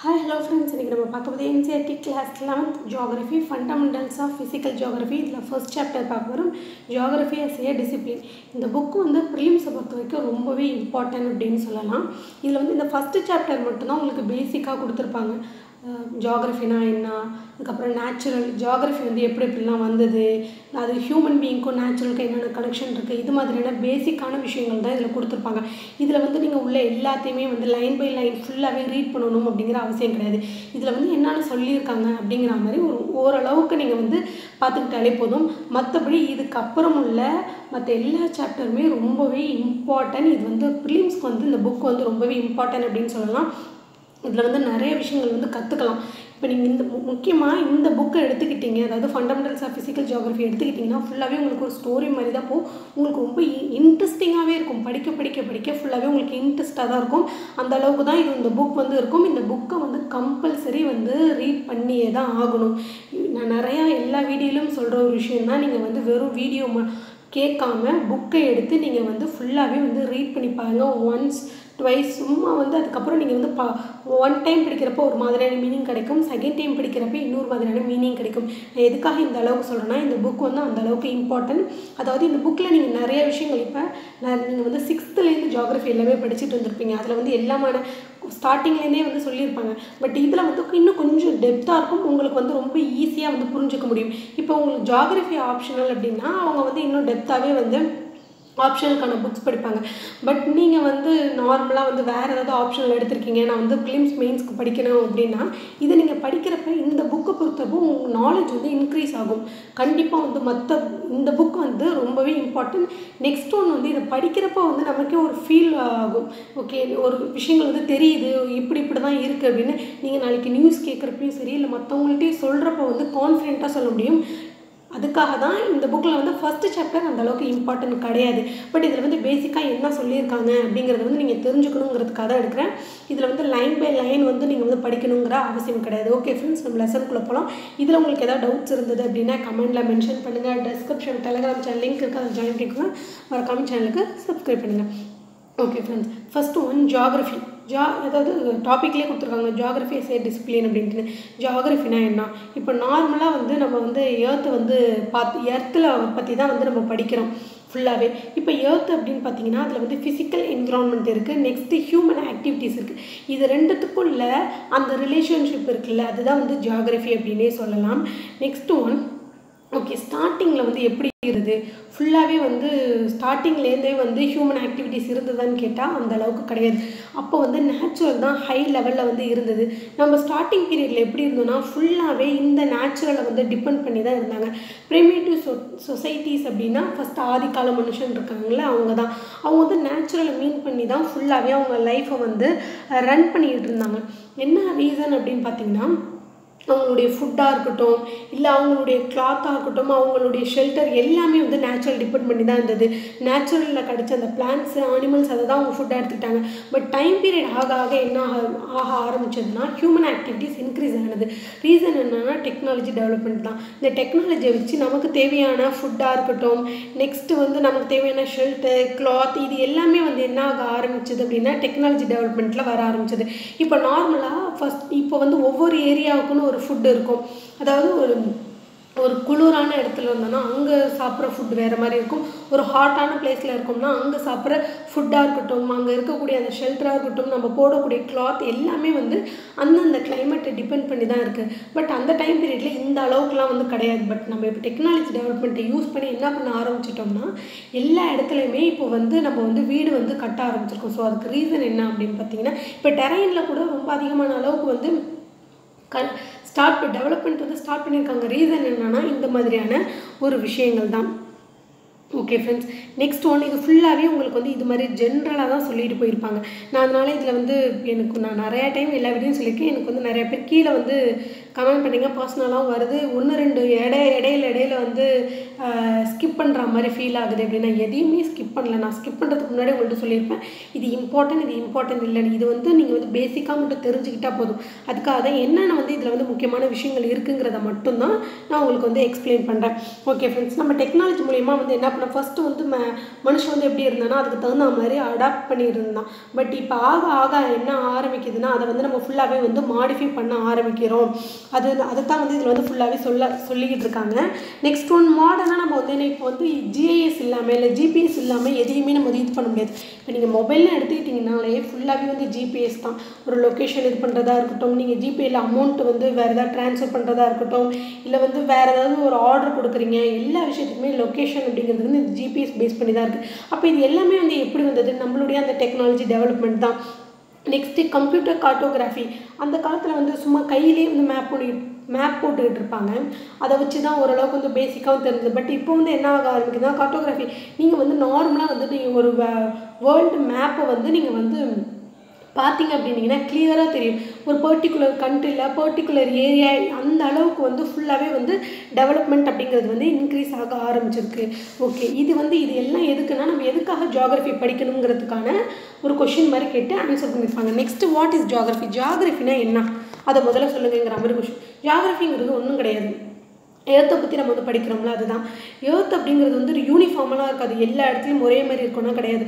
Hi hello friends இன்றைக்கி நம்ம பார்க்க போது NCRT class eleventh geography fundamentals of physical geography இதில் ஃபர்ஸ்ட் சாப்டர் பார்க்க வரும் ஜியாகிரஃபி அஸ் ஏ டிசிப்ளின் இந்த புக்கு வந்து ப்ரிலிம்ஸை பொறுத்த வரைக்கும் ரொம்பவே இம்பார்ட்டன்ட் அப்படின்னு சொல்லலாம். இதில் வந்து இந்த ஃபஸ்ட்டு சாப்டர் மட்டும்தான் உங்களுக்கு பேசிக்காக கொடுத்துருப்பாங்க. ஜியாகிரஃபினா என்ன? அதுக்கப்புறம் நேச்சுரல் ஜியாகிரஃபி வந்து எப்படி எப்படிலாம் வந்தது? அது ஹியூமன் பீயிங்க்கும் நேச்சுரலுக்கும் என்னென்ன கனெக்ஷன் இருக்குது இது மாதிரியான பேசிக்கான விஷயங்கள் தான் இதில் கொடுத்துருப்பாங்க. இதில் வந்து நீங்கள் உள்ள எல்லாத்தையுமே வந்து லைன் பை லைன் ஃபுல்லாகவே ரீட் பண்ணணும் அப்படிங்கிற அவசியம் கிடையாது. இதில் வந்து என்னென்ன சொல்லியிருக்காங்க அப்படிங்கிற மாதிரி ஒரு ஓரளவுக்கு நீங்கள் வந்து பார்த்துக்கிட்டாலே போதும். மற்றபடி இதுக்கப்புறம் உள்ள மற்ற எல்லா சாப்டருமே ரொம்பவே இம்பார்ட்டன்ட் இது வந்து ப்ரிலிம்ஸ்க்கு வந்து இந்த புக் வந்து ரொம்பவே இம்பார்ட்டன்ட் அப்படின்னு சொல்லலாம். இதில் வந்து நிறைய விஷயங்கள் வந்து கற்றுக்கலாம் இப்போ நீங்கள் இந்த முக்கியமாக இந்த புக்கை எடுத்துக்கிட்டீங்க அதாவது ஃபண்டமெண்டல்ஸ் ஆஃப் ஃபிசிக்கல் ஜியாகிரஃபி எடுத்துக்கிட்டிங்கன்னா ஃபுல்லாகவே உங்களுக்கு ஒரு ஸ்டோரி மாதிரி தான் போகும். உங்களுக்கு ரொம்ப இன்ட்ரெஸ்டிங்காகவே இருக்கும். படிக்க படிக்க படிக்க ஃபுல்லாகவே உங்களுக்கு இன்ட்ரெஸ்ட்டாக தான் இருக்கும். அந்த அளவுக்கு தான் இது இந்த புக் வந்து இருக்கும். இந்த புக்கை வந்து கம்பல்சரி வந்து ரீட் பண்ணியே தான் ஆகணும். நான் நிறையா எல்லா வீடியோலையும் சொல்கிற ஒரு விஷயம் தான். நீங்கள் வந்து வெறும் வீடியோ கேட்காம புக்கை எடுத்து நீங்கள் வந்து ஃபுல்லாகவே வந்து ரீட் பண்ணி பாருங்கள் ஒன்ஸ் ட்வைஸ் சும்மா வந்து அதுக்கப்புறம் நீங்கள் வந்து பா ஒன் டைம் படிக்கிறப்போ ஒரு மாதிரியான மீனிங் கிடைக்கும். செகண்ட் டைம் பிடிக்கிறப்ப இன்னொரு மாதிரியான மீனிங் கிடைக்கும். நான் எதுக்காக இந்த அளவுக்கு சொல்கிறேன்னா இந்த புக் வந்து அந்த அளவுக்கு இம்பார்ட்டன்ட் அதாவது இந்த புக்கில் நீங்கள் நிறைய விஷயங்கள் இப்போ நான் நீங்கள் வந்து சிக்ஸ்த்துலேருந்து ஜாகிரஃபி எல்லாமே படிச்சுட்டு வந்திருப்பீங்க. அதில் வந்து எல்லாமான ஸ்டார்டிங்லேருந்தே வந்து சொல்லியிருப்பாங்க. பட் இதில் வந்து இன்னும் கொஞ்சம் டெப்த்தாக இருக்கும். உங்களுக்கு வந்து ரொம்ப ஈஸியாக வந்து புரிஞ்சுக்க முடியும். இப்போ உங்களுக்கு ஜாகிரஃபி ஆப்ஷனல் அப்படின்னா அவங்க வந்து இன்னும் டெப்த்தாகவே வந்து ஆப்ஷனுக்கான புக்ஸ் படிப்பாங்க. பட் நீங்கள் வந்து நார்மலாக வந்து வேறு ஏதாவது ஆப்ஷனில் எடுத்திருக்கீங்க. நான் வந்து ப்ளிம்ஸ் மெயின்ஸ்க்கு படிக்கணும் அப்படின்னா இதை நீங்கள் படிக்கிறப்ப இந்த புக்கை பொறுத்தப்போ உங்கள் நாலேஜ் வந்து இன்க்ரீஸ் ஆகும். கண்டிப்பாக வந்து மற்ற இந்த புக் வந்து ரொம்பவே இம்பார்ட்டன்ட் நெக்ஸ்ட் ஒன் வந்து இதை படிக்கிறப்ப வந்து நமக்கே ஒரு ஃபீல் ஆகும். ஓகே ஒரு விஷயங்கள் வந்து தெரியுது இப்படி இப்படி தான் இருக்குது அப்படின்னு நீங்கள் நாளைக்கு நியூஸ் கேட்குறப்பையும் சரி இல்லை மற்றவங்கள்ட்டையும் சொல்கிறப்ப வந்து கான்ஃபிடென்ட்டாக சொல்ல முடியும். அதுக்காக தான் இந்த புக்கில் வந்து ஃபஸ்ட்டு சாப்டர் அந்தளவுக்கு இம்பார்ட்டன்ட் கிடையாது. பட் இதில் வந்து பேசிக்காக என்ன சொல்லியிருக்காங்க அப்படிங்கிறத வந்து நீங்கள் தெரிஞ்சுக்கணுங்கிறதுக்காக தான் எடுக்கிறேன். இதில் வந்து லைன் பை லைன் வந்து நீங்கள் வந்து படிக்கணுங்கிற அவசியம் கிடையாது. ஓகே ஃப்ரெண்ட்ஸ் நம்ம லெசனுக்குள்ளே போகலாம் இதில் உங்களுக்கு ஏதாவது டவுட்ஸ் இருந்தது அப்படின்னா கமெண்ட்டில் மென்ஷன் பண்ணுங்கள் டிஸ்கிரிப்ஷன் டெலிகிராம் சேனல் லிங்க் இருக்குது அதை ஜாயின் பண்ணிக்கோங்க மறக்காம சேனலுக்கு சப்ஸ்கிரைப் பண்ணுங்கள் okay friends first one geography ஜா அதாவது டாப்பிக்லேயே கொடுத்துருக்காங்க ஜியாகிரஃபி எஸ் ஏ டிசிப்ளின் அப்படின்ட்டு. ஜாகிரஃபினா என்ன? இப்போ நார்மலாக வந்து நம்ம வந்து ஏர்த்து வந்து பார்த்து எர்த்தில் பற்றி தான் வந்து நம்ம படிக்கிறோம் ஃபுல்லாகவே இப்போ ஏர்த் அப்படின்னு பார்த்தீங்கன்னா அதில் வந்து ஃபிசிக்கல் என்விரான்மெண்ட் இருக்குது நெக்ஸ்ட்டு ஹியூமன் ஆக்டிவிட்டீஸ் இருக்குது இது ரெண்டுத்துக்குள்ள அந்த ரிலேஷன்ஷிப் இருக்குல்ல அதுதான் வந்து ஜியாகிரஃபி அப்படின்னே சொல்லலாம். நெக்ஸ்ட் ஒன் ஓகே ஸ்டார்டிங்கில் வந்து எப்படி இருந்தது? ஃபுல்லாகவே வந்து ஸ்டார்டிங்லேருந்தே வந்து ஹியூமன் ஆக்டிவிட்டீஸ் இருந்ததான்னு கேட்டால் அந்த அளவுக்கு கிடையாது. அப்போ வந்து நேச்சுரல் தான் ஹை லெவலில் வந்து இருந்தது. நம்ம ஸ்டார்டிங் பீரியடில் எப்படி இருந்தோம்னா ஃபுல்லாகவே இந்த நேச்சுரலை வந்து டிபெண்ட் பண்ணி தான் இருந்தாங்க. ப்ரிமேட்டிவ் சொ சொசைட்டிஸ் அப்படின்னா ஃபஸ்ட் ஆதிக்கால மனுஷன் இருக்காங்களே அவங்க தான் அவங்க வந்து நேச்சுரலை மீன் பண்ணி தான் ஃபுல்லாகவே அவங்க லைஃப்பை வந்து ரன் பண்ணிக்கிட்டு இருந்தாங்க. என்ன ரீசன் அப்படின்னு பார்த்தீங்கன்னா அவங்களுடைய ஃபுட்டாக இருக்கட்டும் இல்லை அவங்களுடைய கிளாத்தாக இருக்கட்டும் அவங்களுடைய ஷெல்டர் எல்லாமே வந்து நேச்சுரல் டிபெண்ட் பண்ணி தான் இருந்தது. நேச்சுரலில் கிடச்ச அந்த பிளான்ஸ் அனிமல்ஸ் அதை தான் அவங்க ஃபுட்டாக எடுத்துக்கிட்டாங்க. பட் டைம் பீரியட் ஆக ஆக என்ன ஆக ஆக ஆரம்பிச்சதுன்னா ஹியூமன் ஆக்டிவிட்டிஸ் இன்க்ரீஸ் ஆனது. ரீசன் என்னென்னா டெக்னாலஜி டெவலப்மெண்ட் தான். இந்த டெக்னாலஜியை வச்சு நமக்கு தேவையான ஃபுட்டாக இருக்கட்டும் நெக்ஸ்ட்டு வந்து நமக்கு தேவையான ஷெல்டர் கிளாத் இது எல்லாமே வந்து என்ன ஆக ஆரம்பிச்சது அப்படின்னா டெக்னாலஜி டெவலப்மெண்ட்டில் வர ஆரம்பிச்சது. இப்போ நார்மலாக ஃபஸ்ட் இப்போ வந்து ஒவ்வொரு ஏரியாவுக்குன்னு ஒரு ஃபுட்டு இருக்கும். அதாவது ஒரு ஒரு குளிரான இடத்துல இருந்தோம்னா அங்கே சாப்பிட்ற ஃபுட் வேறு மாதிரி இருக்கும். ஒரு ஹாட்டான பிளேஸில் இருக்கோம்னா அங்கே சாப்பிட்ற ஃபுட்டாக இருக்கட்டும் அங்கே இருக்கக்கூடிய அந்த ஷெல்டராக இருக்கட்டும் நம்ம போடக்கூடிய கிளாத் எல்லாமே வந்து அந்தந்த கிளைமேட்டை டிபெண்ட் பண்ணி தான் இருக்குது பட் அந்த டைம் பீரியடில் இந்த அளவுக்குலாம் வந்து கிடையாது. பட் நம்ம இப்போ டெக்னாலஜி டெவலப்மெண்ட்டை யூஸ் பண்ணி என்ன பண்ண ஆரம்பிச்சிட்டோம்னா எல்லா இடத்துலையுமே இப்போ வந்து நம்ம வந்து வீடு வந்து கட்ட ஆரம்பிச்சிருக்கோம். ஸோ அதுக்கு ரீசன் என்ன அப்படின்னு பார்த்தீங்கன்னா இப்போ டெரைனில் கூட ரொம்ப அதிகமான அளவுக்கு வந்து க ஸ்டார்ட் டெவலப்மெண்ட் வந்து ஸ்டார்ட் பண்ணியிருக்காங்க. ரீசன் என்னென்னா இந்த மாதிரியான ஒரு விஷயங்கள் தான். ஓகே ஃப்ரெண்ட்ஸ் நெக்ஸ்ட் ஒன் இது ஃபுல்லாகவே உங்களுக்கு வந்து இது மாதிரி ஜென்ரலாக தான் சொல்லிட்டு போயிருப்பாங்க. நான் அதனால் இதில் வந்து எனக்கு நான் நிறையா டைம் எல்லா வீடியும் சொல்லியிருக்கேன். எனக்கு வந்து நிறையா பேர் கீழே வந்து கமெண்ட் பண்ணிங்க. பர்சனலாகவும் வருது. ஒன்று ரெண்டு இடை இடையில இடையில வந்து ஸ்கிப் பண்ணுற மாதிரி ஃபீல் ஆகுது அப்படின்னா எதையுமே ஸ்கிப் பண்ணல. நான் ஸ்கிப் பண்ணுறதுக்கு முன்னாடி உங்கள்கிட்ட சொல்லியிருப்பேன். இது இம்பார்ட்டன்ட் இது இம்பார்ட்டன்ட் இல்லை இது வந்து நீங்கள் வந்து பேசிக்காக மட்டும் தெரிஞ்சுக்கிட்டால் போதும். அதுக்காக தான் என்னென்ன வந்து இதில் வந்து முக்கியமான விஷயங்கள் இருக்குங்கிறத மட்டும்தான் நான் உங்களுக்கு வந்து எக்ஸ்பிளைன் பண்ணுறேன் ஓகே ஃப்ரெண்ட்ஸ் நம்ம டெக்னாலஜி மூலிமா வந்து என்ன பண்ண ஃபஸ்ட்டு வந்து ம மனுஷன் வந்து எப்படி இருந்தானா அதுக்கு தகுந்த மாதிரி அடாப்ட் பண்ணியிருந்தான். பட் இப்போ ஆக ஆக என்ன ஆரம்பிக்குதுன்னா அதை வந்து நம்ம ஃபுல்லாகவே வந்து மாடிஃபை பண்ண ஆரம்பிக்கிறோம். அது அதை தான் வந்து இதில் வந்து ஃபுல்லாகவே சொல்ல சொல்லிக்கிட்டு இருக்காங்க. நெக்ஸ்ட் ஒன் மாடர்னாக நம்ம வந்து இப்போ வந்து ஜிஐஎஸ் இல்லாமல் இல்லை ஜிபிஎஸ் இல்லாமல் எதையுமே நம்ம வந்து இது பண்ண முடியாது. இப்போ நீங்கள் மொபைல்னு எடுத்துக்கிட்டிங்கனாலே ஃபுல்லாகவே வந்து ஜிபிஎஸ் தான். ஒரு லொக்கேஷன் இது பண்ணுறதா இருக்கட்டும் நீங்கள் ஜிபேயில் அமௌண்ட் வந்து வேறு ஏதாவது ட்ரான்ஸ்ஃபர் பண்ணுறதா இருக்கட்டும் இல்லை வந்து வேறு ஏதாவது ஒரு ஆர்டர் கொடுக்குறீங்க எல்லா விஷயத்துக்குமே லொக்கேஷன் அப்படிங்கிறது வந்து ஜிபிஎஸ் பேஸ் பண்ணி தான் இருக்குது அப்போ இது எல்லாமே வந்து எப்படி வந்தது? நம்மளுடைய அந்த டெக்னாலஜி டெவலப்மெண்ட் தான். நெக்ஸ்ட்டு கம்ப்யூட்டர் கார்ட்டோகிராஃபி அந்த காலத்தில் வந்து சும்மா கையிலே வந்து மேப் போட்டு மேப் போட்டுக்கிட்டு இருப்பாங்க. அதை வச்சு தான் ஓரளவுக்கு வந்து பேசிக்காகவும் தெரிஞ்சது. பட் இப்போ வந்து என்ன ஆக ஆரம்பிக்குதுன்னா கார்ட்டோகிராஃபி நீங்கள் வந்து நார்மலாக வந்து நீங்கள் ஒரு வேர்ல்டு மேப்பை வந்து நீங்கள் வந்து பார்த்தீங்க அப்படின்னீங்கன்னா கிளியராக தெரியும். ஒரு பர்டிகுலர் கண்ட்ரியில் பர்டிகுலர் ஏரியா அந்த அளவுக்கு வந்து ஃபுல்லாகவே வந்து டெவலப்மெண்ட் அப்படிங்கிறது வந்து இன்க்ரீஸ் ஆக ஆரம்பிச்சிருக்கு. ஓகே இது வந்து இது எல்லாம் எதுக்குன்னா நம்ம எதுக்காக ஜியாகிரஃபி படிக்கணுங்கிறதுக்கான ஒரு கொஷின் மாதிரி கேட்டு ஆன்சர் பண்ணியிருப்பாங்க நெக்ஸ்ட்டு வாட் இஸ் ஜியாகிரஃபி ஜியாகிரஃபினா என்ன? அதை முதல்ல சொல்லுங்கிற மாதிரி கொஷின் ஜியாகிரஃபிங்கிறது ஒன்றும் கிடையாது. எழுத்தை பற்றி நம்ம வந்து படிக்கிறோம்ல அதுதான். ஏர்த் அப்படிங்கிறது வந்து ஒரு யூனிஃபார்மெலாம் இருக்காது. எல்லா இடத்துலையும் ஒரே மாதிரி இருக்கணும்னா கிடையாது.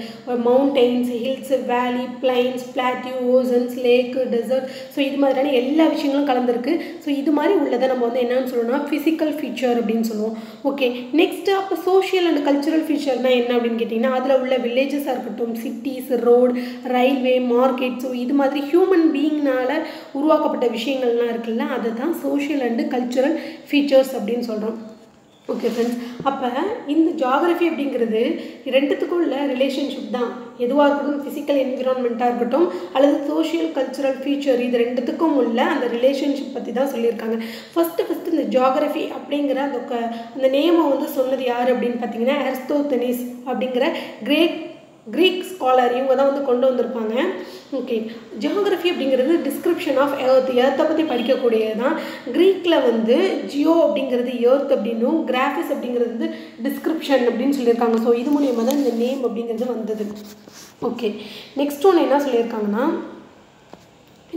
Mountains hills valley plains plateau oceans lake desert so இது மாதிரியான எல்லா விஷயங்களும் கலந்துருக்கு. ஸோ இது மாதிரி உள்ளதை நம்ம வந்து என்னன்னு சொல்லணும்னா ஃபிசிக்கல் ஃபீச்சர் அப்படின்னு சொல்லுவோம். ஓகே நெக்ஸ்ட்டு அப்போ சோஷியல் அண்ட் கல்ச்சுரல் ஃபீச்சர்னால் என்ன அப்படின்னு கேட்டிங்கன்னா அதில் உள்ள வில்லேஜஸாக இருக்கட்டும் cities road railway market so இது மாதிரி ஹியூமன் பீயிங்னால் உருவாக்கப்பட்ட விஷயங்கள்லாம் இருக்குல்ல அதை தான் சோஷியல் அண்டு கல்ச்சுரல் ஃபீச்சர்ஸ் அப்படின்னு அப்படின்னு சொல்கிறோம் ஓகே ஃப்ரெண்ட்ஸ் அப்போ இந்த ஜாகிரஃபி அப்படிங்கிறது ரெண்டுத்துக்கும் உள்ள ரிலேஷன்ஷிப் தான். எதுவாக இருக்கட்டும் ஃபிசிக்கல் என்விரான்மெண்ட்டாக இருக்கட்டும் அல்லது சோஷியல் கல்ச்சுரல் ஃபியூச்சர் இது ரெண்டுத்துக்கும் உள்ள அந்த ரிலேஷன்ஷிப் பற்றி தான் சொல்லியிருக்காங்க. ஃபஸ்ட்டு ஃபஸ்ட்டு இந்த ஜாகிரஃபி அப்படிங்கிற அந்த அந்த நேமை வந்து சொன்னது யார் அப்படின்னு பார்த்தீங்கன்னா எர்ஸ்தோத்தனிஸ் அப்படிங்கிற கிரேக் க்ரீக் ஸ்காலர் இவங்க தான் வந்து கொண்டு வந்திருப்பாங்க. ஓகே ஜியோகிரஃபி அப்படிங்கிறது டிஸ்கிரிப்ஷன் ஆஃப் எர்த் எர்த்தை பற்றி படிக்கக்கூடியது தான் க்ரீக்கில் வந்து ஜியோ அப்படிங்கிறது எர்த் அப்படின்னும் கிராஃபிஸ் அப்படிங்கிறது வந்து டிஸ்கிரிப்ஷன் அப்படின்னு சொல்லியிருக்காங்க. ஸோ இது மூலியமாக தான் இந்த நேம் அப்படிங்கிறது வந்தது. ஓகே நெக்ஸ்ட் ஒன்று என்ன சொல்லியிருக்காங்கன்னா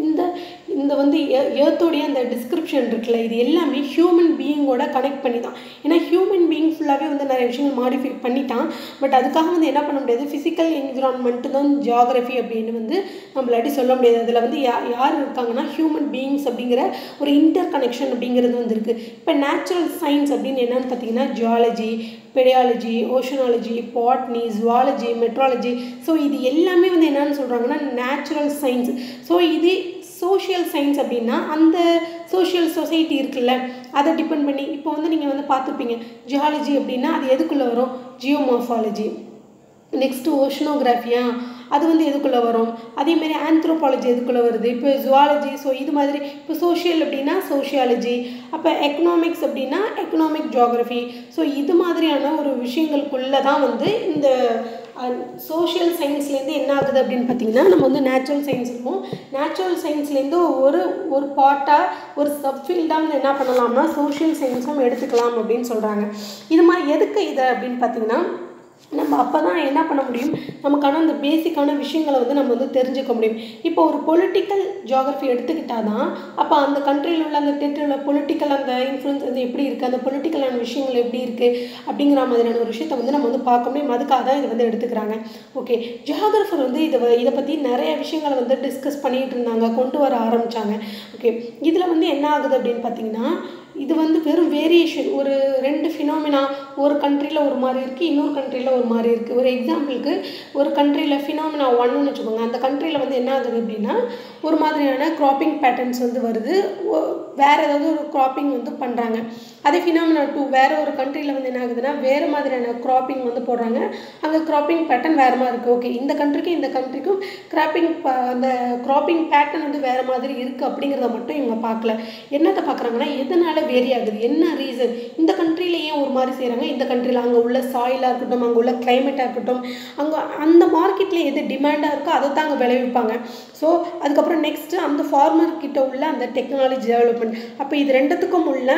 இந்த இந்த வந்து ஏர்த்தோடைய அந்த டிஸ்கிரிப்ஷன் இருக்குல்ல இது எல்லாமே ஹியூமன் பீயிங்கோட கனெக்ட் பண்ணி தான் ஏன்னா ஹியூமன் பீயிங் ஃபுல்லாகவே வந்து நிறைய விஷயங்கள் மாடிஃபை பண்ணிட்டான். பட் அதுக்காக வந்து என்ன பண்ண முடியாது? ஃபிசிக்கல் என்விரான்மெண்ட்டு தான் ஜியாகிரஃபி அப்படின்னு வந்து நம்மளாட்டி சொல்ல முடியாது. அதில் வந்து யா யார் இருக்காங்கன்னா ஹியூமன் பீயிங்ஸ் அப்படிங்கிற ஒரு இன்டர் கனெக்ஷன் அப்படிங்கிறது வந்து இருக்குது இப்போ நேச்சுரல் சயின்ஸ் அப்படின்னு என்னென்னு பார்த்தீங்கன்னா geology pedology oceanology botany zoology meteorology so இது எல்லாமே வந்து என்னென்னு சொல்கிறாங்கன்னா நேச்சுரல் சயின்ஸ் ஸோ இது சோஷியல் சயின்ஸ் அப்படின்னா அந்த சோஷியல் சொசைட்டி இருக்குல்ல அதை டிபெண்ட் பண்ணி இப்போ வந்து நீங்கள் வந்து பார்த்துருப்பீங்க ஜியாலஜி அப்படின்னா அது எதுக்குள்ளே வரும்? ஜியோமார்ஃபாலஜி நெக்ஸ்ட்டு ஓஷனோகிராஃபியா அது வந்து எதுக்குள்ளே வரும்? அதேமாரி ஆந்த்ரோபாலஜி எதுக்குள்ளே வருது? இப்போ ஜுவாலஜி ஸோ இது மாதிரி இப்போ சோஷியல் அப்படின்னா சோஷியாலஜி அப்போ எக்கனாமிக்ஸ் அப்படின்னா எக்கனாமிக் ஜியாகிரஃபி ஸோ இது மாதிரியான ஒரு விஷயங்களுக்குள்ளே தான் வந்து இந்த சோஷியல் சயின்ஸ்லேருந்து என்ன ஆகுது அப்படின்னு பார்த்தீங்கன்னா நம்ம வந்து நேச்சுரல் சயின்ஸ் இருக்கும். நேச்சுரல் சயின்ஸ்லேருந்து ஒரு ஒரு பார்ட்டாக ஒரு சப்ஃபீல்டாக வந்து என்ன பண்ணலாம்னா சோஷியல் சயின்ஸும் எடுத்துக்கலாம் அப்படின்னு சொல்கிறாங்க இது மாதிரி எதுக்கு இதை அப்படின்னு பார்த்தீங்கன்னா நம்ம அப்போ தான் என்ன பண்ண முடியும்? நமக்கான அந்த பேசிக்கான விஷயங்களை வந்து நம்ம வந்து தெரிஞ்சுக்க முடியும். இப்போ ஒரு பொலிட்டிக்கல் ஜியாகிரஃபி எடுத்துக்கிட்டால் தான் அப்போ அந்த கண்ட்ரியில் உள்ள அந்த டெட்டில் பொலிட்டிக்கல் அந்த இன்ஃப்ளூன்ஸ் வந்து எப்படி இருக்குது அந்த பொலிட்டிக்கலான விஷயங்கள் எப்படி இருக்குது அப்படிங்கிற மாதிரியான ஒரு விஷயத்தை வந்து நம்ம வந்து பார்க்க முடியும். அதுக்காக தான் இதை வந்து எடுத்துக்கிறாங்க. ஓகே ஜியாகிரஃபர் வந்து இதை இதை பற்றி நிறைய விஷயங்களை வந்து டிஸ்கஸ் பண்ணிகிட்டு இருந்தாங்க கொண்டு வர ஆரம்பித்தாங்க ஓகே இதில் வந்து என்ன ஆகுது அப்படின்னு பார்த்தீங்கன்னா இது வந்து வெறும் வேரியேஷன் ஒரு ரெண்டு ஃபினாமினா ஒரு கண்ட்ரியில் ஒரு மாதிரி இருக்குது இன்னொரு கண்ட்ரியில் ஒரு மாதிரி இருக்குது ஒரு எக்ஸாம்பிளுக்கு ஒரு கண்ட்ரியில் ஃபினாமினா ஒன்னு வச்சுக்கோங்க. அந்த கண்ட்ரியில் வந்து என்ன ஆகுது அப்படின்னா ஒரு மாதிரியான க்ராப்பிங் பேட்டர்ன்ஸ் வந்து வருது. வேறு ஏதாவது ஒரு க்ராப்பிங் வந்து பண்ணுறாங்க அதே ஃபினாமினா டூ வேறு ஒரு கண்ட்ரியில் வந்து என்ன ஆகுதுன்னா வேறு மாதிரியான க்ராப்பிங் வந்து போடுறாங்க. அங்கே க்ராப்பிங் பேட்டர்ன் வேறு மாதிரி இருக்குது ஓகே இந்த கண்ட்ரிக்கும் இந்த கண்ட்ரிக்கும் கிராப்பிங் அந்த க்ராப்பிங் பேட்டர்ன் வந்து வேறு மாதிரி இருக்குது அப்படிங்கிறத மட்டும் இவங்க பார்க்கல. என்னத்தை பார்க்குறாங்கன்னா எதனால் வேரி ஆகுது? என்ன ரீசன் இந்த கண்ட்ரியில் ஏன் ஒரு மாதிரி செய்கிறாங்க இந்த கண்ட்ரியில் அங்கே உள்ள சாயிலாக இருக்கட்டும் அங்கே உள்ள கிளைமேட்டாக இருக்கட்டும் அங்கே அந்த மார்க்கெட்டில் எது டிமாண்டாக இருக்கோ அதை தான் அங்கே விளைவிப்பாங்க. ஸோ அதுக்கப்புறம் நெக்ஸ்ட்டு அந்த ஃபார்மர் கிட்ட உள்ள அந்த டெக்னாலஜி டெவலப்மெண்ட் அப்போ இது ரெண்டுத்துக்கும் உள்ள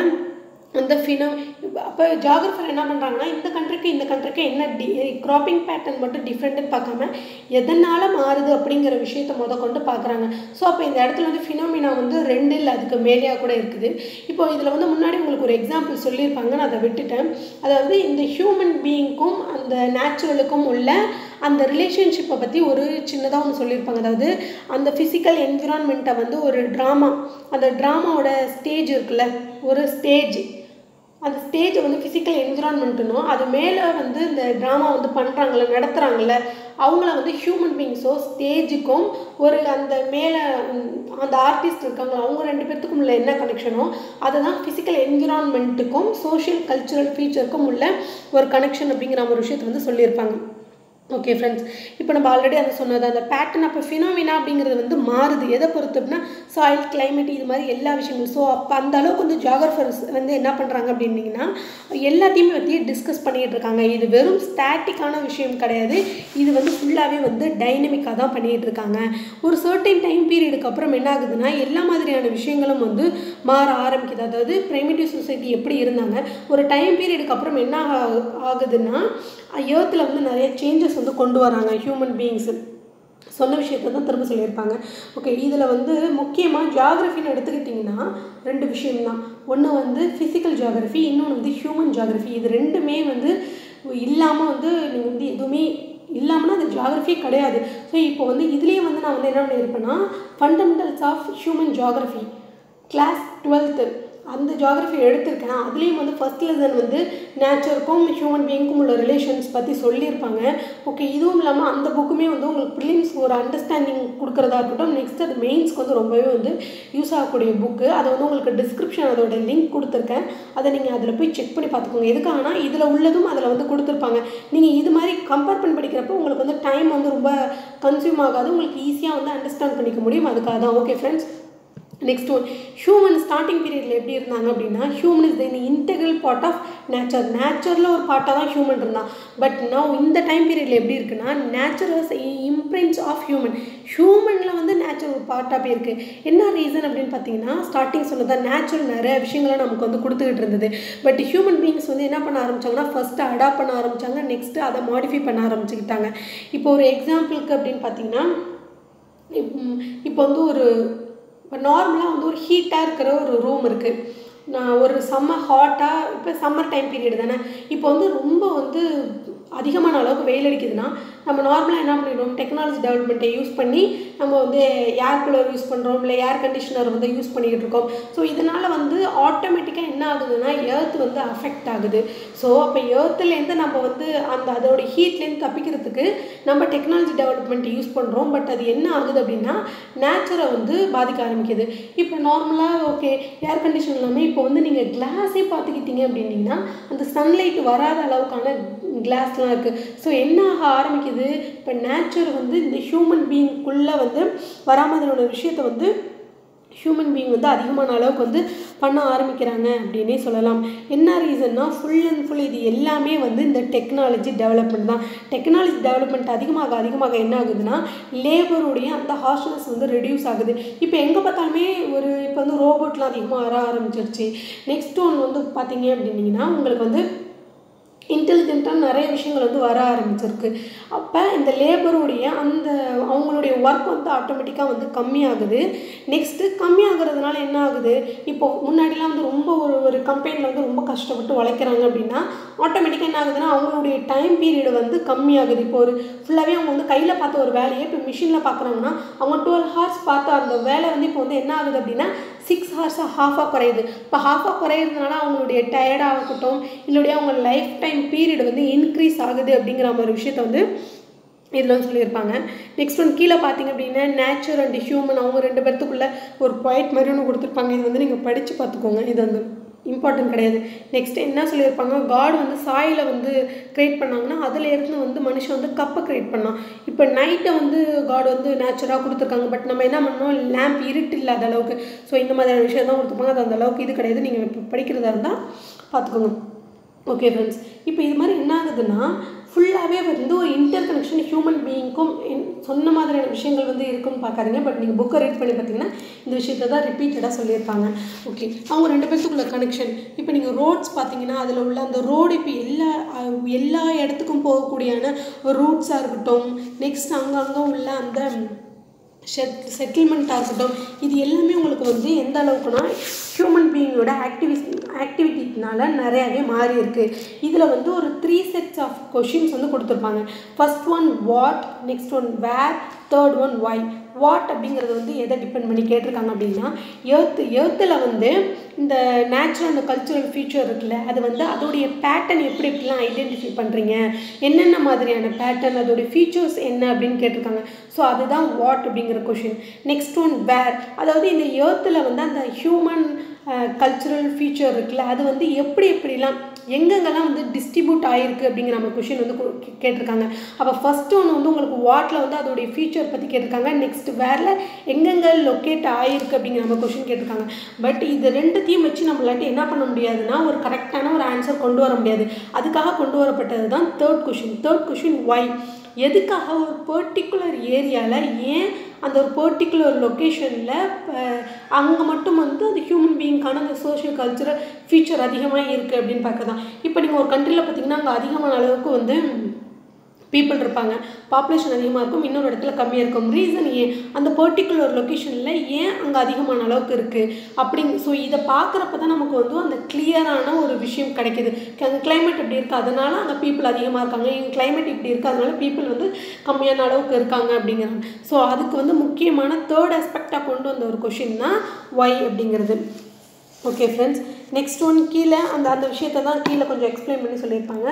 அந்த ஃபினோ அப்போ ஜாகிரஃபர் என்ன பண்ணுறாங்கன்னா இந்த கண்ட்ரிக்கு இந்த கண்ட்ரிக்கு என்ன டி க்ராப்பிங் பேட்டர்ன் மட்டும் டிஃப்ரெண்ட்டுன்னு பார்க்காம எதனால் மாறுது அப்படிங்கிற விஷயத்த முத கொண்டு பார்க்குறாங்க. ஸோ அப்போ இந்த இடத்துல வந்து ஃபினோமினா வந்து ரெண்டு இல்லை அதுக்கு மேலேயாக கூட இருக்குது. இப்போ இதில் வந்து முன்னாடி உங்களுக்கு ஒரு எக்ஸாம்பிள் சொல்லியிருப்பாங்க நான் அதை விட்டுட்டேன். அதாவது இந்த ஹியூமன் பீயிங்க்கும் அந்த நேச்சுரலுக்கும் உள்ள அந்த ரிலேஷன்ஷிப்பை பற்றி ஒரு சின்னதாக ஒன்று சொல்லியிருப்பாங்க. அதாவது அந்த ஃபிசிக்கல் என்விரான்மெண்ட்டை வந்து ஒரு ட்ராமா அந்த ட்ராமாவோட ஸ்டேஜ் இருக்குல்ல ஒரு ஸ்டேஜ் அந்த ஸ்டேஜை வந்து ஃபிசிக்கல் என்விரான்மெண்ட்டுனும் அது மேலே வந்து இந்த ட்ராமா வந்து பண்ணுறாங்கல்ல நடத்துகிறாங்கல்ல அவங்கள வந்து ஹியூமன் பீங்ஸோ ஸ்டேஜுக்கும் ஒரு அந்த மேலே அந்த ஆர்டிஸ்ட் இருக்காங்களா அவங்க ரெண்டு பேர்த்துக்கும் உள்ள என்ன கனெக்ஷனோ அதுதான் ஃபிசிக்கல் என்விரான்மெண்ட்டுக்கும் சோஷியல் கல்ச்சுரல் ஃபீச்சருக்கும் உள்ள ஒரு கனெக்ஷன் அப்படிங்கிற ஒரு விஷயத்தை வந்து சொல்லியிருப்பாங்க. ஓகே ஃப்ரெண்ட்ஸ் இப்போ நம்ம ஆல்ரெடி அதை சொன்னது அந்த பேட்டர்ன் அப்போ ஃபினோமினா அப்படிங்கிறது வந்து மாறுது. எதை பொறுத்து அப்படின்னா சாயில் கிளைமேட் இது மாதிரி எல்லா விஷயங்களும். ஸோ அப்போ அந்த அளவுக்கு வந்து ஜாகிரஃபர்ஸ் வந்து என்ன பண்ணுறாங்க அப்படின்னீங்கன்னா எல்லாத்தையுமே பற்றி டிஸ்கஸ் பண்ணிகிட்டு இருக்காங்க. இது வெறும் ஸ்டாட்டிக்கான விஷயம் கிடையாது. இது வந்து ஃபுல்லாகவே வந்து டைனமிக்காக தான் பண்ணிகிட்டு இருக்காங்க. ஒரு சர்டைன் டைம் பீரியடுக்கு அப்புறம் என்ன ஆகுதுன்னா எல்லா மாதிரியான விஷயங்களும் வந்து மாற ஆரம்பிக்குது. அதாவது ப்ரைமேட்டிவ் சொசைட்டி எப்படி இருந்தாங்க? ஒரு டைம் பீரியடுக்கு அப்புறம் என்ன ஆ- ஆகுதுன்னா ஏர்த்தில் வந்து நிறைய சேஞ்சஸ் வந்து கொண்டு வராங்க ஹியூமன் பீயிங்ஸு சொன்ன விஷயத்தை தான் திரும்ப சொல்லியிருப்பாங்க. ஓகே இதில் வந்து முக்கியமாக ஜியாகிரஃபின்னு எடுத்துக்கிட்டிங்கன்னா ரெண்டு விஷயம்தான் ஒன்று வந்து ஃபிசிக்கல் ஜியாகிரஃபி இன்னொன்று வந்து ஹியூமன் ஜியாகிரஃபி இது ரெண்டுமே வந்து இல்லாமல் வந்து நீங்கள் வந்து எதுவுமே இல்லாமல்னா அது ஜியாகிரஃபியே கிடையாது. ஸோ இப்போ வந்து இதுலேயே வந்து நான் வந்து என்ன பண்ணியிருப்பேன்னா fundamentals of human geography class twelfth அந்த ஜாகிரஃபி எடுத்திருக்கேன். அதுலேயும் வந்து ஃபஸ்ட் லெசன் வந்து நேச்சருக்கும் ஹியூமன் பீயிங்க்கும் உள்ள ரிலேஷன்ஸ் பற்றி சொல்லியிருப்பாங்க. ஓகே இதுவும் இல்லாமல் அந்த புக்குமே வந்து உங்களுக்கு ப்ரிலிம்ஸ் ஒரு அண்டர்ஸ்டாண்டிங் கொடுக்குறதா இருக்கட்டும் நெக்ஸ்ட் அது மெயின்ஸ்க்கு வந்து ரொம்பவே வந்து யூஸ் ஆகக்கூடிய புக்கு அதை வந்து உங்களுக்கு டிஸ்கிரிப்ஷன் அதோட லிங்க் கொடுத்துருக்கேன். அதை நீங்கள் அதில் போய் செக் பண்ணி பார்த்துக்கோங்க. எதுக்காகனா இதில் உள்ளதும் அதில் வந்து கொடுத்துருப்பாங்க. நீங்கள் இது மாதிரி கம்பேர் பண்ணி படிக்கிறப்போ உங்களுக்கு வந்து டைம் வந்து ரொம்ப கன்சியூம் ஆகாது. உங்களுக்கு ஈஸியாக வந்து அண்டர்ஸ்டாண்ட் பண்ணிக்க முடியும். அதுக்காக தான் okay friends next one human starting பீரியடில் எப்படி இருந்தாங்க அப்படின்னா human is the integral part of nature நேச்சரில் ஒரு பார்ட்டாக தான் ஹியூமன் இருந்தான். பட் நான் இந்த டைம் பீரியடில் எப்படி இருக்குன்னா nature was imprints of human ஹியூமனில் வந்து நேச்சர் ஒரு பார்ட்டாக போயிருக்கு. என்ன ரீசன் அப்படின்னு பார்த்தீங்கன்னா ஸ்டார்டிங் சொன்னதா நேச்சுரல் நிறைய விஷயங்களை நமக்கு வந்து கொடுத்துக்கிட்டு இருந்தது. பட் ஹியூமன் பீயிங்ஸ் வந்து என்ன பண்ண ஆரம்பிச்சாங்கன்னா ஃபஸ்ட்டு அடாப்ட் பண்ண ஆரம்பிச்சாங்க. நெக்ஸ்ட்டு அதை மாடிஃபை பண்ண ஆரம்பிச்சுக்கிட்டாங்க. இப்போ ஒரு எக்ஸாம்பிளுக்கு அப்படின்னு பார்த்தீங்கன்னா இப்போ வந்து ஒரு இப்போ நார்மலாக வந்து ஒரு ஹீட்டாக இருக்கிற ஒரு ரூம் இருக்குது நான் ஒரு சம்மர் ஹாட்டாக இப்போ சம்மர் டைம் பீரியட் தானே. இப்போ வந்து ரொம்ப வந்து அதிகமான அளவுக்கு வெயில் அடிக்குதுன்னா நம்ம நார்மலாக என்ன பண்ணிடுவோம் டெக்னாலஜி டெவலப்மெண்ட்டை யூஸ் பண்ணி நம்ம வந்து ஏர் கூலர் யூஸ் பண்ணுறோம் இல்லை ஏர் கண்டிஷனர் வந்து யூஸ் பண்ணிக்கிட்டு இருக்கோம். ஸோ இதனால் வந்து ஆட்டோமேட்டிக்காக என்ன ஆகுதுன்னா ஏர்த் வந்து அஃபெக்ட் ஆகுது. ஸோ அப்போ எர்த்துலேருந்து நம்ம வந்து அந்த அதோட ஹீட்லேருந்து தப்பிக்கிறதுக்கு நம்ம டெக்னாலஜி டெவலப்மெண்ட் யூஸ் பண்ணுறோம் பட் அது என்ன ஆகுது அப்படின்னா நேச்சரை வந்து பாதிக்க ஆரம்பிக்குது. இப்போ நார்மலாக ஓகே ஏர் கண்டிஷன் இல்லாமல் இப்போ வந்து நீங்கள் கிளாஸே பார்த்துக்கிட்டீங்க அப்படின்னீங்கன்னா அந்த சன்லைட் வராத அளவுக்கான கிளாஸ்லாம் இருக்குது ஸோ என்ன ஆக ஆரம்பிக்குது? இப்போ நேச்சர் வந்து இந்த ஹியூமன் பீயிங்குள்ளே வந்து வராமல் அதனோட விஷயத்தை வந்து ஹியூமன் பீயிங் வந்து அதிகமான அளவுக்கு வந்து பண்ண ஆரம்பிக்கிறாங்க அப்படின்னே சொல்லலாம். என்ன ரீசன்னா ஃபுல் அண்ட் ஃபுல் இது எல்லாமே வந்து இந்த டெக்னாலஜி டெவலப்மெண்ட் தான். டெக்னாலஜி டெவலப்மெண்ட் அதிகமாக அதிகமாக என்ன ஆகுதுன்னா லேபருடைய அந்த ஹார்ஷ்னஸ் வந்து ரெடியூஸ் ஆகுது. இப்போ எங்கே பார்த்தாலுமே ஒரு இப்போ வந்து ரோபோட்லாம் அதிகமாக வர ஆரம்பிச்சிருச்சு. நெக்ஸ்ட் ஒன் வந்து பார்த்தீங்க அப்படின்னீங்கன்னா உங்களுக்கு வந்து இன்டெலிஜென்ட்டாக நிறைய விஷயங்கள் வந்து வர ஆரம்பிச்சிருக்கு. அப்போ இந்த லேபருடைய அந்த அவங்களுடைய ஒர்க் வந்து ஆட்டோமேட்டிக்காக வந்து கம்மியாகுது. நெக்ஸ்ட்டு கம்மியாகிறதுனால என்ன ஆகுது? இப்போ முன்னாடிலாம் வந்து ரொம்ப ஒரு ஒரு கம்பெனியில் வந்து ரொம்ப கஷ்டப்பட்டு உழைக்கிறாங்க அப்படின்னா ஆட்டோமேட்டிக்காக என்ன ஆகுதுன்னா அவங்களுடைய டைம் பீரியடு வந்து கம்மியாகுது. இப்போ ஒரு ஃபுல்லாகவே அவங்க வந்து கையில் பார்த்த ஒரு வேலையை இப்போ மிஷினில் பார்க்குறாங்கன்னா அவங்க டுவெல் ஹவர்ஸ் பார்த்த அந்த வேலை வந்து இப்போ வந்து என்ன ஆகுது அப்படின்னா சிக்ஸ் ஹவர்ஸாக ஹாஃபாக குறையுது. இப்போ ஹாஃபாக குறையிறதுனால அவங்களுடைய டயர்டாக இருக்கட்டும் அவங்க லைஃப் டைம் பீரியட் வந்து இன்க்ரீஸ் ஆகுது அப்படிங்கிற மாதிரி விஷயத்த வந்து இதில் வந்து சொல்லியிருப்பாங்க. நெக்ஸ்ட் ஒன் கீழே பார்த்தீங்க அப்படின்னா நேச்சர் அண்ட் ஹியூமன் அவங்க ரெண்டு பேர்த்துக்குள்ளே ஒரு பாயிண்ட் மாதிரி ஒன்று கொடுத்துருப்பாங்க. இது வந்து நீங்கள் படித்து பார்த்துக்கோங்க. இது வந்து இம்பார்ட்டன்ட் கிடையாது. நெக்ஸ்ட் என்ன சொல்லியிருப்பாங்க? காட் வந்து சாயில் வந்து க்ரியேட் பண்ணாங்கன்னா அதில் இருந்து வந்து மனுஷன் வந்து கப்பை கிரியேட் பண்ணான் இப்போ நைட்டை வந்து காட் வந்து நேச்சுராக கொடுத்துருக்காங்க. பட் நம்ம என்ன பண்ணோம் லேம்ப் இருட்டு இல்லாத அளவுக்கு. ஸோ இந்த மாதிரியான விஷயம் தான் கொடுத்துருப்பாங்க. அது அந்த அளவுக்கு இது கிடையாது. நீங்கள் இப்போ படிக்கிறதா இருந்தால் பார்த்துக்கோங்க. ஓகே ஃப்ரெண்ட்ஸ் இப்போ இது மாதிரி என்ன ஆகுதுன்னா ஃபுல்லாகவே வந்து ஒரு இன்டர் கனெக்ஷன் ஹியூமன் பீயிங்க்கும் சொன்ன மாதிரியான விஷயங்கள் வந்து இருக்குன்னு பார்க்காதீங்க. பட் நீங்கள் புக்கை ரீட் பண்ணி பார்த்தீங்கன்னா இந்த விஷயத்தை தான் ரிப்பீட்டடாக சொல்லியிருப்பாங்க ஓகே அவங்க ரெண்டு பேர்த்துக்குள்ள கனெக்ஷன் இப்போ நீங்கள் ரோட்ஸ் பார்த்தீங்கன்னா அதில் உள்ள அந்த ரோடு இப்போ எல்லா எல்லா இடத்துக்கும் போகக்கூடியான ரூட்ஸாக இருக்கட்டும் நெக்ஸ்ட் அங்கங்கே உள்ள அந்த செட் செட்டில்மெண்ட்டாக இருக்கட்டும் இது எல்லாமே உங்களுக்கு வந்து எந்த அளவுக்குனா ஹியூமன் பீயிங்கோட ஆக்டிவிஸ் ஆக்டிவிட்டினால நிறையாவே மாறி இருக்குது இதில் வந்து ஒரு த்ரீ செட்ஸ் ஆஃப் கொஷின்ஸ் வந்து கொடுத்துருப்பாங்க. First one what next one where third one why what அப்படிங்கிறது வந்து எதை டிபெண்ட் பண்ணி கேட்டிருக்காங்க அப்படின்னா எர்த்து எர்த்தில் வந்து இந்த நேச்சுரல் அந்த கல்ச்சுரல் ஃபீச்சர் இருக்குல்ல அது வந்து அதோடைய பேட்டர்ன் எப்படி எப்படிலாம் ஐடென்டிஃபை பண்ணுறீங்க என்னென்ன மாதிரியான பேட்டர்ன் அதோடைய ஃபீச்சர்ஸ் என்ன அப்படின்னு கேட்டிருக்காங்க. ஸோ அதுதான் வாட் அப்படிங்கிற கொஷின் நெக்ஸ்ட் ஒன் வேர் அதாவது இந்த எர்த்தில் வந்து அந்த ஹியூமன் கல்ச்சுரல் ஃபீச்சர் இருக்குல்ல அது வந்து எப்படி எப்படிலாம் எங்கெங்கெல்லாம் வந்து டிஸ்ட்ரிபியூட் ஆகிருக்கு அப்படிங்கிற நம்ம கொஷின் வந்து கேட்டிருக்காங்க. அப்போ ஃபர்ஸ்ட் ஒன்று வந்து உங்களுக்கு வாட்டில் வந்து அதோடைய ஃபீச்சர் பற்றி கேட்டிருக்காங்க. நெக்ஸ்ட் வேரில் எங்கெங்கே லொக்கேட் ஆகிருக்கு அப்படிங்கிற நம்ம கொஷின் கேட்டிருக்காங்க. பட் இது ரெண்டுத்தையும் வச்சு நம்மளாட்டி என்ன பண்ண முடியாதுன்னா ஒரு கரெக்டான ஒரு ஆன்சர் கொண்டு வர முடியாது. அதுக்காக கொண்டு வரப்பட்டது தான் third question third question why எதுக்காக ஒரு பர்டிகுலர் ஏரியாவில் ஏன் அந்த ஒரு பர்டிகுலர் லொக்கேஷனில் அங்கே மட்டும் வந்து அந்த ஹியூமன் பீயிங்கான அந்த சோஷியல் கல்ச்சுரல் ஃபீச்சர் அதிகமாக இருக்குது அப்படின்னு பார்க்க தான் இப்போ நீங்கள் ஒரு கண்ட்ரியில் பார்த்தீங்கன்னா அங்கே அதிகமான அளவுக்கு வந்து பீப்புள் இருப்பாங்க. பாப்புலேஷன் அதிகமாக இருக்கும். இன்னொரு இடத்துல கம்மியாக இருக்கும். ரீசன் ஏன்? அந்த பர்டிகுலர் லொக்கேஷனில் ஏன் அங்கே அதிகமான அளவுக்கு இருக்குது அப்படிங்க ஸோ இதை பார்க்குறப்ப தான் நமக்கு வந்து அந்த கிளியரான ஒரு விஷயம் கிடைக்கிது. அந்த கிளைமேட் இப்படி இருக்குது அதனால அங்கே பீப்புள் அதிகமாக இருக்காங்க. எங்கள் கிளைமேட் இப்படி இருக்குது அதனால பீப்புள் வந்து கம்மியான அளவுக்கு இருக்காங்க அப்படிங்கிறாங்க. ஸோ அதுக்கு வந்து முக்கியமான தேர்ட் ஆஸ்பெக்டாக கொண்டு வந்த ஒரு கொஷின் தான் ஒய் அப்படிங்கிறது. ஓகே ஃப்ரெண்ட்ஸ் நெக்ஸ்ட் ஒன் கீழே அந்த அந்த விஷயத்தை தான் கீழே கொஞ்சம் எக்ஸ்பிளைன் பண்ணி சொல்லியிருப்பாங்க.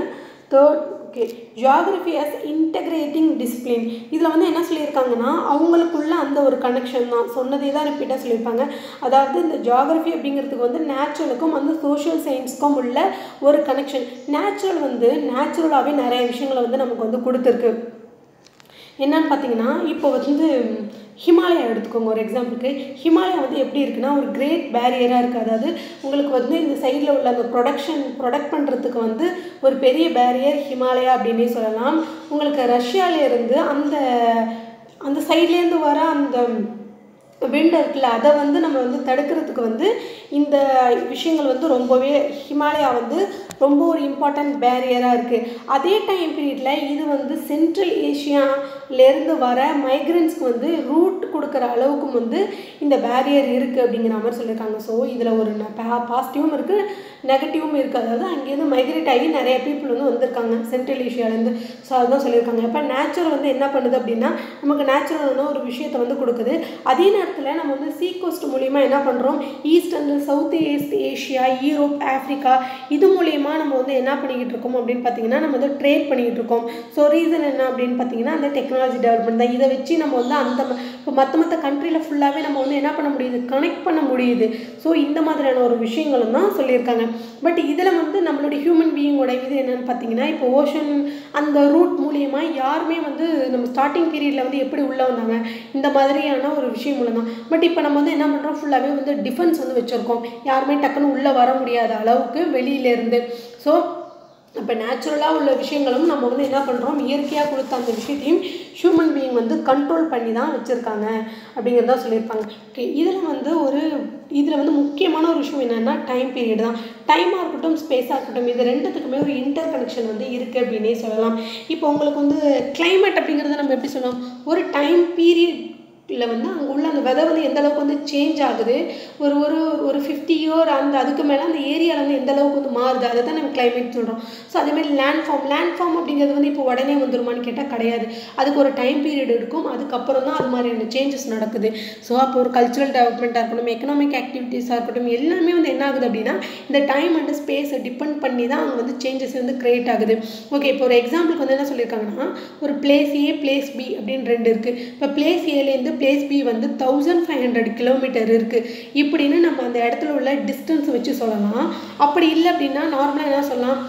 Third okay geography as integrating discipline இதில் வந்து என்ன சொல்லியிருக்காங்கன்னா அவங்களுக்குள்ள அந்த ஒரு கனெக்ஷன் தான். சொன்னதே தான் ரிப்பீட்டாக சொல்லியிருப்பாங்க. அதாவது இந்த ஜியாகிரஃபி அப்படிங்கிறதுக்கு வந்து நேச்சுரலுக்கும் வந்து சோஷியல் சயின்ஸ்க்கும் உள்ள ஒரு கனெக்ஷன் நேச்சுரல் வந்து நேச்சுரலாகவே நிறைய விஷயங்களை வந்து நமக்கு வந்து கொடுத்துருக்கு. என்னன்னு பார்த்தீங்கன்னா இப்போ வந்து ஹிமாலயா எடுத்துக்கோங்க ஒரு எக்ஸாம்பிளுக்கு ஹிமாலயா வந்து எப்படி இருக்குன்னா ஒரு கிரேட் பேரியராக இருக்குது அதாவது உங்களுக்கு வந்து இந்த சைடில் உள்ள அந்த ப்ரொடக்ஷன் ப்ரொடக்ட் பண்ணுறதுக்கு வந்து ஒரு பெரிய பேரியர் ஹிமாலயா அப்படின்னே சொல்லலாம். உங்களுக்கு ரஷ்யாவிலேருந்து அந்த அந்த சைட்லேருந்து வர அந்த விண்ட் இருக்குல்ல அதை வந்து நம்ம வந்து தடுக்கிறதுக்கு வந்து இந்த விஷயங்கள் வந்து ரொம்பவே ஹிமாலயா வந்து ரொம்ப ஒரு இம்பார்ட்டன்ட் பேரியராக இருக்குது அதே டைம் பீரியடில் இது வந்து சென்ட்ரல் ஏஷியாலேருந்து வர மைக்ரன்ஸ்க்கு வந்து ரூட் கொடுக்குற அளவுக்கும் வந்து இந்த பேரியர் இருக்குது அப்படிங்கிற மாதிரி சொல்லியிருக்காங்க. ஸோ இதில் ஒரு பாசிட்டிவும் இருக்குது நெகட்டிவும் இருக்குது அதாவது அங்கேருந்து மைக்ரேட் ஆகி நிறைய பீப்புள் வந்து வந்திருக்காங்க சென்ட்ரல் ஏஷியாலேருந்து ஸோ அதுதான் சொல்லியிருக்காங்க. அப்போ நேச்சுரல் வந்து என்ன பண்ணுது அப்படின்னா நமக்கு நேச்சுரலான ஒரு விஷயத்தை வந்து கொடுக்குது. அதே நேரத்தில் நம்ம வந்து சீ மூலிமா என்ன பண்ணுறோம் east and south east Asia Europe Africa இது மூலயமா நம்ம வந்து என்ன பண்ணிக்கிட்டு இருக்கோம் அப்படின்னு பார்த்தீங்கன்னா நம்ம வந்து ட்ரேட் பண்ணிக்கிட்டு இருக்கோம். ஸோ ரீசன் என்ன அப்படின்னு பார்த்தீங்கன்னா அந்த டெக்னாலஜி டெவலப்மெண்ட் தான். இதை வச்சு நம்ம வந்து அந்த ம- இப்போ மற்ற மற்ற கண்ட்ரியில் ஃபுல்லாகவே நம்ம வந்து என்ன பண்ண முடியுது? கனெக்ட் பண்ண முடியுது. ஸோ இந்த மாதிரியான ஒரு விஷயங்களும் தான் சொல்லியிருக்காங்க. பட் இதில் வந்து நம்மளுடைய ஹியூமன் பீயிங்கோட இது என்னென்னு பார்த்தீங்கன்னா இப்போ ஓஷன் அந்த ரூட் மூலியமாக யாருமே வந்து நம்ம ஸ்டார்டிங் பீரியடில் வந்து எப்படி உள்ளே வந்தாங்க? இந்த மாதிரியான ஒரு விஷயம் மூலம் தான் பட் இப்போ நம்ம வந்து என்ன பண்ணுறோம் ஃபுல்லாகவே வந்து டிஃபென்ஸ் வந்து வச்சுருக்கோம். யாருமே டக்குன்னு உள்ளே வர முடியாத அளவுக்கு வெளியிலேருந்து. ஸோ இப்போ நேச்சுரலாக உள்ள விஷயங்களும் நம்ம வந்து என்ன பண்ணுறோம் இயற்கையாக கொடுத்த அந்த விஷயத்தையும் ஹியூமன் பீயிங் வந்து கண்ட்ரோல் பண்ணி தான் வச்சுருக்காங்க அப்படிங்கிறதா சொல்லியிருப்பாங்க ஓகே இதில் வந்து ஒரு இதில் வந்து முக்கியமான ஒரு விஷயம் என்னென்னா டைம் பீரியட் தான். டைமாக இருக்கட்டும் ஸ்பேஸாக இருக்கட்டும் இது ரெண்டுத்துக்குமே ஒரு இன்டர் கனெக்ஷன் வந்து இருக்குது அப்படின்னே சொல்லலாம். இப்போ உங்களுக்கு வந்து கிளைமேட் அப்படிங்கிறத நம்ம எப்படி சொல்லலாம்? ஒரு டைம் பீரியட் இல்லை வந்து அங்கே உள்ள அந்த வெதை வந்து எந்த அளவுக்கு வந்து சேஞ்ச் ஆகுது? ஒரு ஒரு ஒரு ஃபிஃப்டி இயர் அந்த அதுக்கு மேலே அந்த ஏரியாவில் வந்து எந்த அளவுக்கு வந்து மாறுது? அதை தான் நம்ம கிளைமேட் சொல்கிறோம் ஸோ அதேமாதிரி லேண்ட் ஃபார்ம் லேண்ட் ஃபார்ம் அப்படிங்கிறது வந்து இப்போ உடனே வந்துருமான்னு கேட்டால் கிடையாது. அதுக்கு ஒரு டைம் பீரியட் இருக்கும். அதுக்கப்புறம் தான் அது மாதிரியான சேஞ்சஸ் நடக்குது. ஸோ அப்போ ஒரு கல்ச்சுரல் டெவலப்மெண்ட்டாக இருக்கட்டும் எக்கனாமிக் ஆக்டிவிட்டீஸாக இருக்கட்டும் எல்லாமே வந்து என்ன ஆகுது அப்படின்னா இந்த டைம் அண்ட் ஸ்பேஸை டிபெண்ட் பண்ணி தான் அங்கே வந்து சேஞ்சஸ் வந்து கிரியேட் ஆகுது. ஓகே இப்போ ஒரு எக்ஸாம்பிளுக்கு வந்து என்ன சொல்லியிருக்காங்கன்னா ஒரு பிளேஸ் ஏ பிளேஸ் பி அப்படின்னு ரெண்டு இருக்குது இப்போ பிளேஸ் ஏலேருந்து பிளேஸ் பி வந்து தௌசண்ட் ஃபைவ் ஹண்ட்ரட் கிலோமீட்டர் இருக்குது இப்படின்னு நம்ம அந்த இடத்துல உள்ள டிஸ்டன்ஸ் வச்சு சொல்லலாம். அப்படி இல்லை அப்படின்னா நார்மலாக என்ன சொல்லலாம்?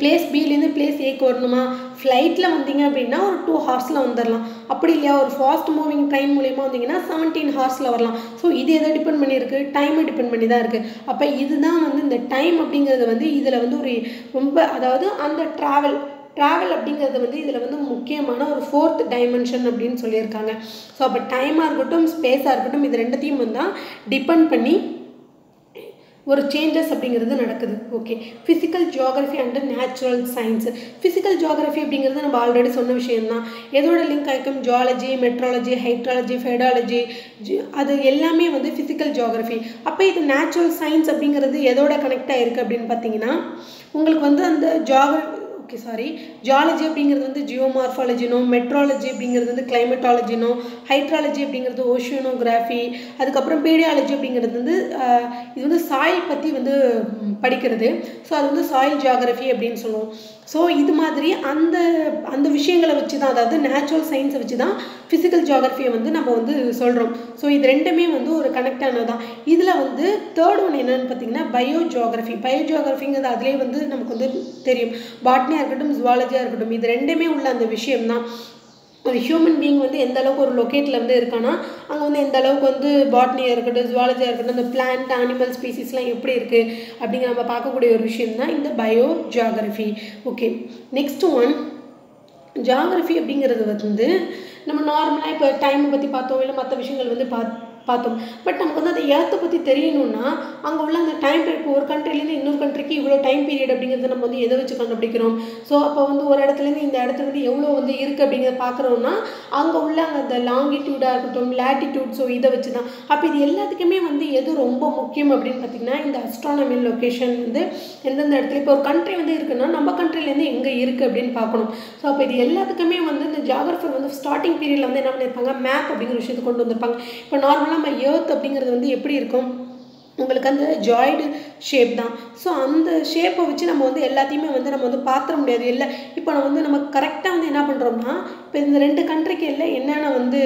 பிளேஸ் பிலேருந்து பிளேஸ் ஏக்கு வரணுமா? ஃப்ளைட்டில் வந்தீங்க அப்படின்னா ஒரு டூ ஹார்ஸில் வந்துடலாம் அப்படி இல்லையா? ஒரு ஃபாஸ்ட் மூவிங் ட்ரெயின் மூலியமாக வந்தீங்கன்னா செவன்டீன் ஹார்ஸில் வரலாம். ஸோ இது எதை டிபெண்ட் பண்ணியிருக்கு? டைமை டிபெண்ட் பண்ணி தான் இருக்குது அப்போ இதுதான் வந்து இந்த டைம் அப்படிங்கிறது வந்து இதில் வந்து ஒரு ரொம்ப அதாவது அந்த ட்ராவல் ட்ராவல் அப்படிங்கிறது வந்து இதில் வந்து முக்கியமான ஒரு ஃபோர்த் டைமென்ஷன் அப்படின்னு சொல்லியிருக்காங்க. ஸோ அப்போ டைமாக இருக்கட்டும் ஸ்பேஸாக இருக்கட்டும் இது ரெண்டுத்தையும் வந்து தான் டிபெண்ட் பண்ணி ஒரு சேஞ்சஸ் அப்படிங்கிறது நடக்குது. Okay physical geography and natural science physical geography அப்படிங்கிறது நம்ம ஆல்ரெடி சொன்ன விஷயம்தான். எதோட லிங்க் ஆகிக்கும் ஜுவாலஜி மெட்ராலஜி ஹைட்ராலஜி ஃபெடாலஜி அது எல்லாமே வந்து ஃபிசிக்கல் ஜியாகிரஃபி அப்போ இது நேச்சுரல் சயின்ஸ் அப்படிங்கிறது எதோட கனெக்ட் ஆகிருக்கு அப்படின்னு பார்த்தீங்கன்னா உங்களுக்கு வந்து அந்த ஜியாகிரஃபி ஓகே சாரி ஜியாலஜி அப்படிங்கிறது வந்து ஜியோமார்ஃபாலஜினோ மெட்ராலஜி அப்படிங்கிறது வந்து கிளைமேட்டாலஜினோ ஹைட்ராலஜி அப்படிங்கிறது ஓஷியனோகிராஃபி அதுக்கப்புறம் பீடியாலஜி அப்படிங்கிறது வந்து இது வந்து சாயில் பற்றி வந்து படிக்கிறது. ஸோ அது வந்து சாயில் ஜியாகிரஃபி அப்படின்னு சொல்லுவோம். ஸோ இது மாதிரி அந்த அந்த விஷயங்களை வச்சு தான் அதாவது நேச்சுரல் சயின்ஸை வச்சு தான் ஃபிசிக்கல் ஜியாகிரஃபியை வந்து நம்ம வந்து சொல்கிறோம் ஸோ இது ரெண்டுமே வந்து ஒரு கனெக்ட் தான் இதில் வந்து தேர்ட் ஒன் என்னென்னு பார்த்தீங்கன்னா பயோ ஜியாகிரஃபி பயோ ஜியாகிரஃபிங்கிறது அதிலே வந்து நமக்கு வந்து தெரியும். பாட்னியாக இருக்கட்டும் ஜுவாலஜியாக இருக்கட்டும் இது ரெண்டுமே உள்ள அந்த விஷயம் தான் ஒரு ஹியூமன் பீயிங் வந்து எந்த அளவுக்கு ஒரு லொக்கேட்டில் வந்து இருக்கானா அங்கே வந்து எந்த அளவுக்கு வந்து பாட்னியாக இருக்கட்டும் ஜுவாலஜியாக இருக்கட்டும் அந்த பிளான்ட் அனிமல் ஸ்பீசிஸ்லாம் எப்படி இருக்குது அப்படிங்கிற நம்ம பார்க்கக்கூடிய ஒரு விஷயம் தான் இந்த bio geography okay next one geography அப்படிங்கிறது வந்து நம்ம நார்மலாக இப்போ டைமை பற்றி பார்த்தோம் இல்லை மற்ற விஷயங்கள் வந்து பார்த்து பார்த்தோம். பட் நமக்கு வந்து அந்த ஏர்த்தை பற்றி தெரியணும்னா அங்கே உள்ள அந்த டைம் இப்போ ஒரு கண்ட்ரிலேருந்து இன்னொரு கண்ட்ரிக்கு இவ்வளோ டைம் பீரியட் அப்படிங்கிறது நம்ம வந்து எதை வச்சு கண்டுபிடிக்கிறோம்? ஸோ அப்போ வந்து ஒரு இடத்துலேருந்து இந்த இடத்துல வந்து எவ்வளோ வந்து இருக்குது அப்படிங்கிறத பார்க்குறோம்னா அங்கே உள்ள அந்த லாங்கிடியூடாக இருக்கட்டும் லேட்டிடியூட் ஸோ இதை வச்சு தான். அப்போ இது எல்லாத்துக்குமே வந்து எது ரொம்ப முக்கியம் அப்படின்னு பார்த்தீங்கன்னா இந்த அஸ்ட்ரானமியல் லொக்கேஷன் வந்து எந்தெந்த இடத்துல இப்போ ஒரு கண்ட்ரி வந்து இருக்குன்னா நம்ம கண்ட்ரிலேருந்து எங்கே இருக்குது அப்படின்னு பார்க்கணும். ஸோ அப்போ இது எல்லாத்துக்குமே வந்து இந்த ஜாகிரஃபர் வந்து ஸ்டார்டிங் பீரியடில் வந்து என்ன பண்ணியிருப்பாங்க? மேப் அப்படிங்கிற விஷயத்தை கொண்டு வந்திருப்பாங்க. இப்போ நார்மலாக நம்ம ஏர்த் அப்படிங்கிறது வந்து எப்படி இருக்கும்? உங்களுக்கு அந்த ஜாய்டு ஷேப் தான். ஸோ அந்த ஷேப்பை வச்சு நம்ம வந்து எல்லாத்தையுமே வந்து நம்ம வந்து பார்த்துட முடியாது. இல்லை இப்போ நம்ம வந்து நம்ம கரெக்டாக வந்து என்ன பண்ணுறோம்னா இப்போ இந்த ரெண்டு கண்ட்ரிக்கு இல்லை என்னென்ன வந்து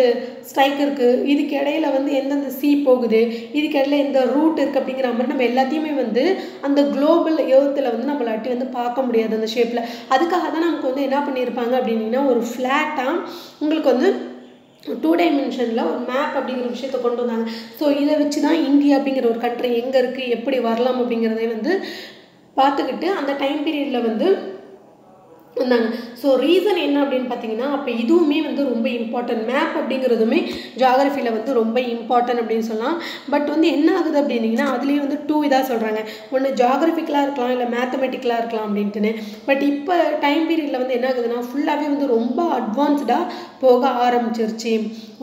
ஸ்ட்ரைக் இருக்குது இதுக்கு இடையில வந்து எந்தெந்த சீ போகுது? இதுக்கு இடையில எந்த ரூட் இருக்குது அப்படிங்கிற மாதிரி நம்ம எல்லாத்தையுமே வந்து அந்த குளோபல் ஏர்த்தில் வந்து நம்மளாட்டி வந்து பார்க்க முடியாது அந்த ஷேப்பில் அதுக்காக தான் நமக்கு வந்து என்ன பண்ணியிருப்பாங்க அப்படின்னா ஒரு ஃப்ளாட்டாக உங்களுக்கு வந்து டூ டைமென்ஷனில் ஒரு மேப் அப்படிங்கிற விஷயத்தை கொண்டு வந்தாங்க. ஸோ இதை வச்சு தான் இந்தியா அப்படிங்கிற ஒரு கண்ட்ரி எங்கே இருக்குது எப்படி வரலாம் அப்படிங்கிறதை வந்து பார்த்துக்கிட்டு அந்த டைம் பீரியடில் வந்து வந்தாங்க. ஸோ ரீசன் என்ன அப்படின்னு பார்த்தீங்கன்னா அப்போ இதுவுமே வந்து ரொம்ப இம்பார்ட்டன்ட் மேப் அப்படிங்கிறதுமே ஜாகிரஃபியில் வந்து ரொம்ப இம்பார்ட்டன்ட் அப்படின்னு சொல்லலாம். பட் வந்து என்ன ஆகுது அப்படின்னீங்கன்னா அதுலேயே வந்து டூ இதாக சொல்கிறாங்க ஒன்று ஜாகிரபிக்கலாக இருக்கலாம் இல்லை மேத்தமெட்டிக்கலாக இருக்கலாம் அப்படின்ட்டுன்னு. பட் இப்போ டைம் பீரியடில் வந்து என்ன ஆகுதுன்னா ஃபுல்லாகவே வந்து ரொம்ப அட்வான்ஸ்டாக போக ஆரம்பிச்சிருச்சு.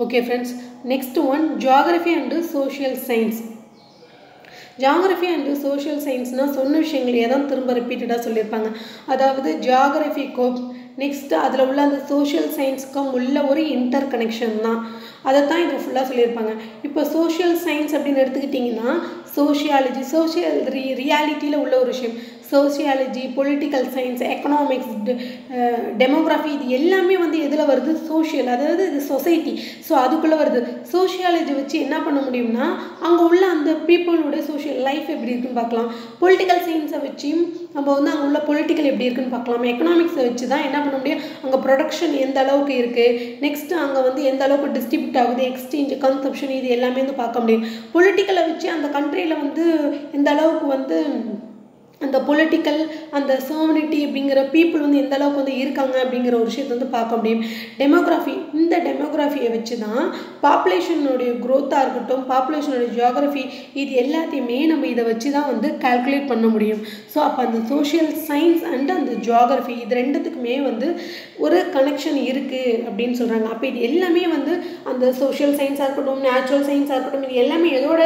Okay friends next one geography and social science geography and social சயின்ஸ்னால் சொன்ன விஷயங்களையே தான் திரும்ப ரிப்பீட்டடாக சொல்லியிருப்பாங்க. அதாவது ஜியாகிரஃபிக்கும் நெக்ஸ்ட்டு அதில் உள்ள அந்த சோஷியல் சயின்ஸுக்கும் உள்ள ஒரு இன்டர் கனெக்ஷன் தான். அதை தான் இது ஃபுல்லாக சொல்லியிருப்பாங்க. இப்போ சோஷியல் சயின்ஸ் அப்படின்னு எடுத்துக்கிட்டிங்கன்னா சோஷியாலஜி சோஷியல் ரி ரியாலிட்டியில் உள்ள ஒரு விஷயம். Sociology political science economics demography இது எல்லாமே வந்து எதில் வருது? சோஷியல் அதாவது இது சொசைட்டி ஸோ அதுக்குள்ளே வருது. சோஷியாலஜி வச்சு என்ன பண்ண முடியும்னா அங்கே உள்ள அந்த பீப்புளோட சோஷியல் லைஃப் எப்படி இருக்குன்னு பார்க்கலாம். பொலிட்டிக்கல் சயின்ஸை வச்சு நம்ம வந்து அங்கே உள்ள பொலிட்டிக்கல் எப்படி இருக்குன்னு பார்க்கலாம். எக்கனாமிக்ஸை வச்சு தான் என்ன பண்ண முடியும்? அங்கே ப்ரொடக்ஷன் எந்த அளவுக்கு இருக்குது நெக்ஸ்ட்டு அங்கே வந்து எந்த அளவுக்கு டிஸ்ட்ரிபியூட் ஆகுது? எக்ஸ்சேஞ்ச் கன்சப்ஷன் இது எல்லாமே வந்து பார்க்க முடியும். பொலிட்டிக்கலை வச்சு அந்த கண்ட்ரியில் வந்து எந்த அளவுக்கு வந்து அந்த பொலிட்டிக்கல் அந்த சர்வனிட்டி அப்படிங்கிற பீப்புள் வந்து எந்த அளவுக்கு வந்து இருக்காங்க அப்படிங்கிற ஒரு விஷயத்தை வந்து பார்க்க முடியும். டெமோகிராஃபி இந்த டெமோகிராஃபியை வச்சு தான் பாப்புலேஷனுடைய க்ரோத்தாக இருக்கட்டும் பாப்புலேஷனுடைய ஜியாகிரஃபி இது எல்லாத்தையுமே நம்ம இதை வச்சு தான் வந்து கால்குலேட் பண்ண முடியும். ஸோ அப்போ அந்த சோஷியல் சயின்ஸ் அண்ட் அந்த ஜியாகிரஃபி இது ரெண்டுத்துக்குமே வந்து ஒரு கனெக்ஷன் இருக்குது அப்படின்னு சொல்கிறாங்க அப்போ இது எல்லாமே வந்து அந்த சோஷியல் சயின்ஸாக இருக்கட்டும் நேச்சுரல் சயின்ஸாக இருக்கட்டும் இது எல்லாமே எதோட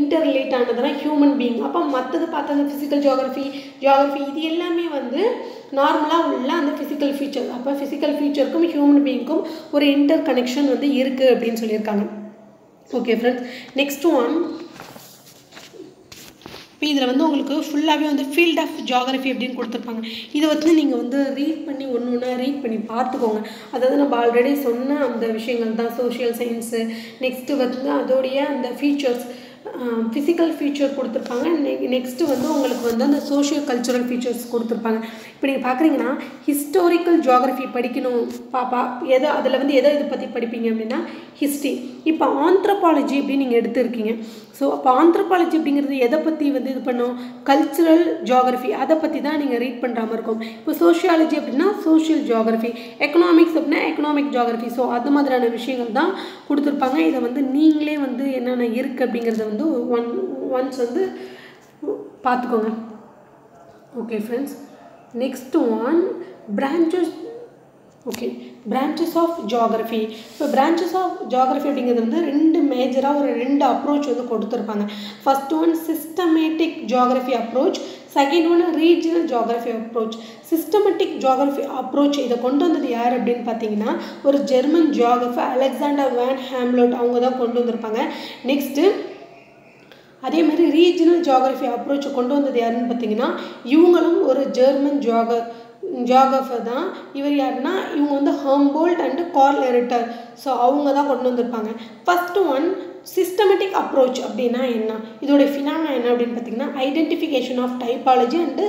இன்டர் ரிலேட் ஆனதுன்னா ஹியூமன் பீயிங் அப்போ மற்றது பார்த்தா அந்த ஃபிசிக்கல் ஜியாகிரஃபி ஜியாகிரஃபி இது எல்லாமே வந்து நார்மலாக உள்ள அந்த ஃபிசிக்கல் ஃபீச்சர் அப்போ ஃபிசிக்கல் ஃபீச்சருக்கும் ஹியூமன் பீயிங்க்கும் ஒரு இன்டர் கனெக்ஷன் வந்து இருக்குது அப்படின்னு சொல்லியிருக்காங்க. ஓகே ஃப்ரெண்ட்ஸ் நெக்ஸ்ட் ஒன் இப்போ இதில் வந்து உங்களுக்கு ஃபுல்லாகவே வந்து ஃபீல்ட் ஆஃப் ஜியாகிரஃபி அப்படின்னு கொடுத்துருப்பாங்க. இதை வந்து நீங்கள் வந்து ரீட் பண்ணி ஒன்று ஒன்றா ரீட் பண்ணி பார்த்துக்கோங்க. அதாவது நம்ம ஆல்ரெடி சொன்ன அந்த விஷயங்கள் தான் சோஷியல் சயின்ஸு நெக்ஸ்ட்டு வந்து அதோடைய அந்த ஃபீச்சர்ஸ் ஃபிசிக்கல் ஃபீச்சர் கொடுத்துருப்பாங்க. நெ நெக்ஸ்ட்டு வந்து உங்களுக்கு வந்து அந்த சோஷியல் கல்ச்சுரல் ஃபீச்சர்ஸ் கொடுத்துருப்பாங்க. இப்போ நீங்கள் பார்க்குறீங்கன்னா ஹிஸ்டோரிக்கல் ஜியாகிரஃபி படிக்கணும் பாப்பா. எதை அதில் வந்து எதை இதை பற்றி படிப்பீங்க அப்படின்னா ஹிஸ்ட்ரி இப்போ ஆந்த்ரபாலஜி அப்படின்னு நீங்கள் எடுத்துருக்கீங்க. ஸோ அப்போ ஆந்த்ரபாலஜி அப்படிங்கிறது எதை பற்றி வந்து இது பண்ணும்? கல்ச்சுரல் ஜியாகிரஃபி அதை பற்றி தான் நீங்கள் ரீட் பண்ணுற மாதிரி இருக்கும். இப்போ சோஷியாலஜி அப்படின்னா சோஷியல் ஜியாகிரஃபி எக்கனாமிக்ஸ் அப்படின்னா எக்கனாமிக் ஜியாகிரஃபி ஸோ அது மாதிரியான விஷயங்கள் தான் கொடுத்துருப்பாங்க. இதை வந்து நீங்களே வந்து என்னென்ன இருக்குது அப்படிங்கிறத வந்து ஒன் ஒன்ஸ் வந்து பார்த்துக்கோங்க okay friends next one branches okay branches of geography இப்போ பிரான்ச்சஸ் ஆஃப் ஜியாகிரஃபி அப்படிங்கிறது வந்து ரெண்டு மேஜராக ஒரு ரெண்டு அப்ரோச் வந்து கொடுத்துருப்பாங்க. First one systematic geography approach second one regional geography approach systematic geography approach இதை கொண்டு வந்தது யார் அப்படின்னு பார்த்தீங்கன்னா ஒரு German geographer Alexander von Humboldt அவங்க தான் கொண்டு வந்திருப்பாங்க. நெக்ஸ்ட்டு அதே மாதிரி ரீஜனல் ஜியாகிரஃபி அப்ரோச்சை கொண்டு வந்தது யாருன்னு பார்த்தீங்கன்னா இவங்களும் ஒரு ஜெர்மன் ஜியாக ஜியாகிரஃபர் தான். இவர் யாருன்னா இவங்க வந்து Humboldt and Carl Ritter so அவங்க தான் கொண்டு வந்திருப்பாங்க. ஃபஸ்ட்டு ஒன் சிஸ்டமேட்டிக் அப்ரோச் அப்படின்னா என்ன? இதோடைய ஃபினாமினா என்ன அப்படின்னு பார்த்தீங்கன்னா identification of typology and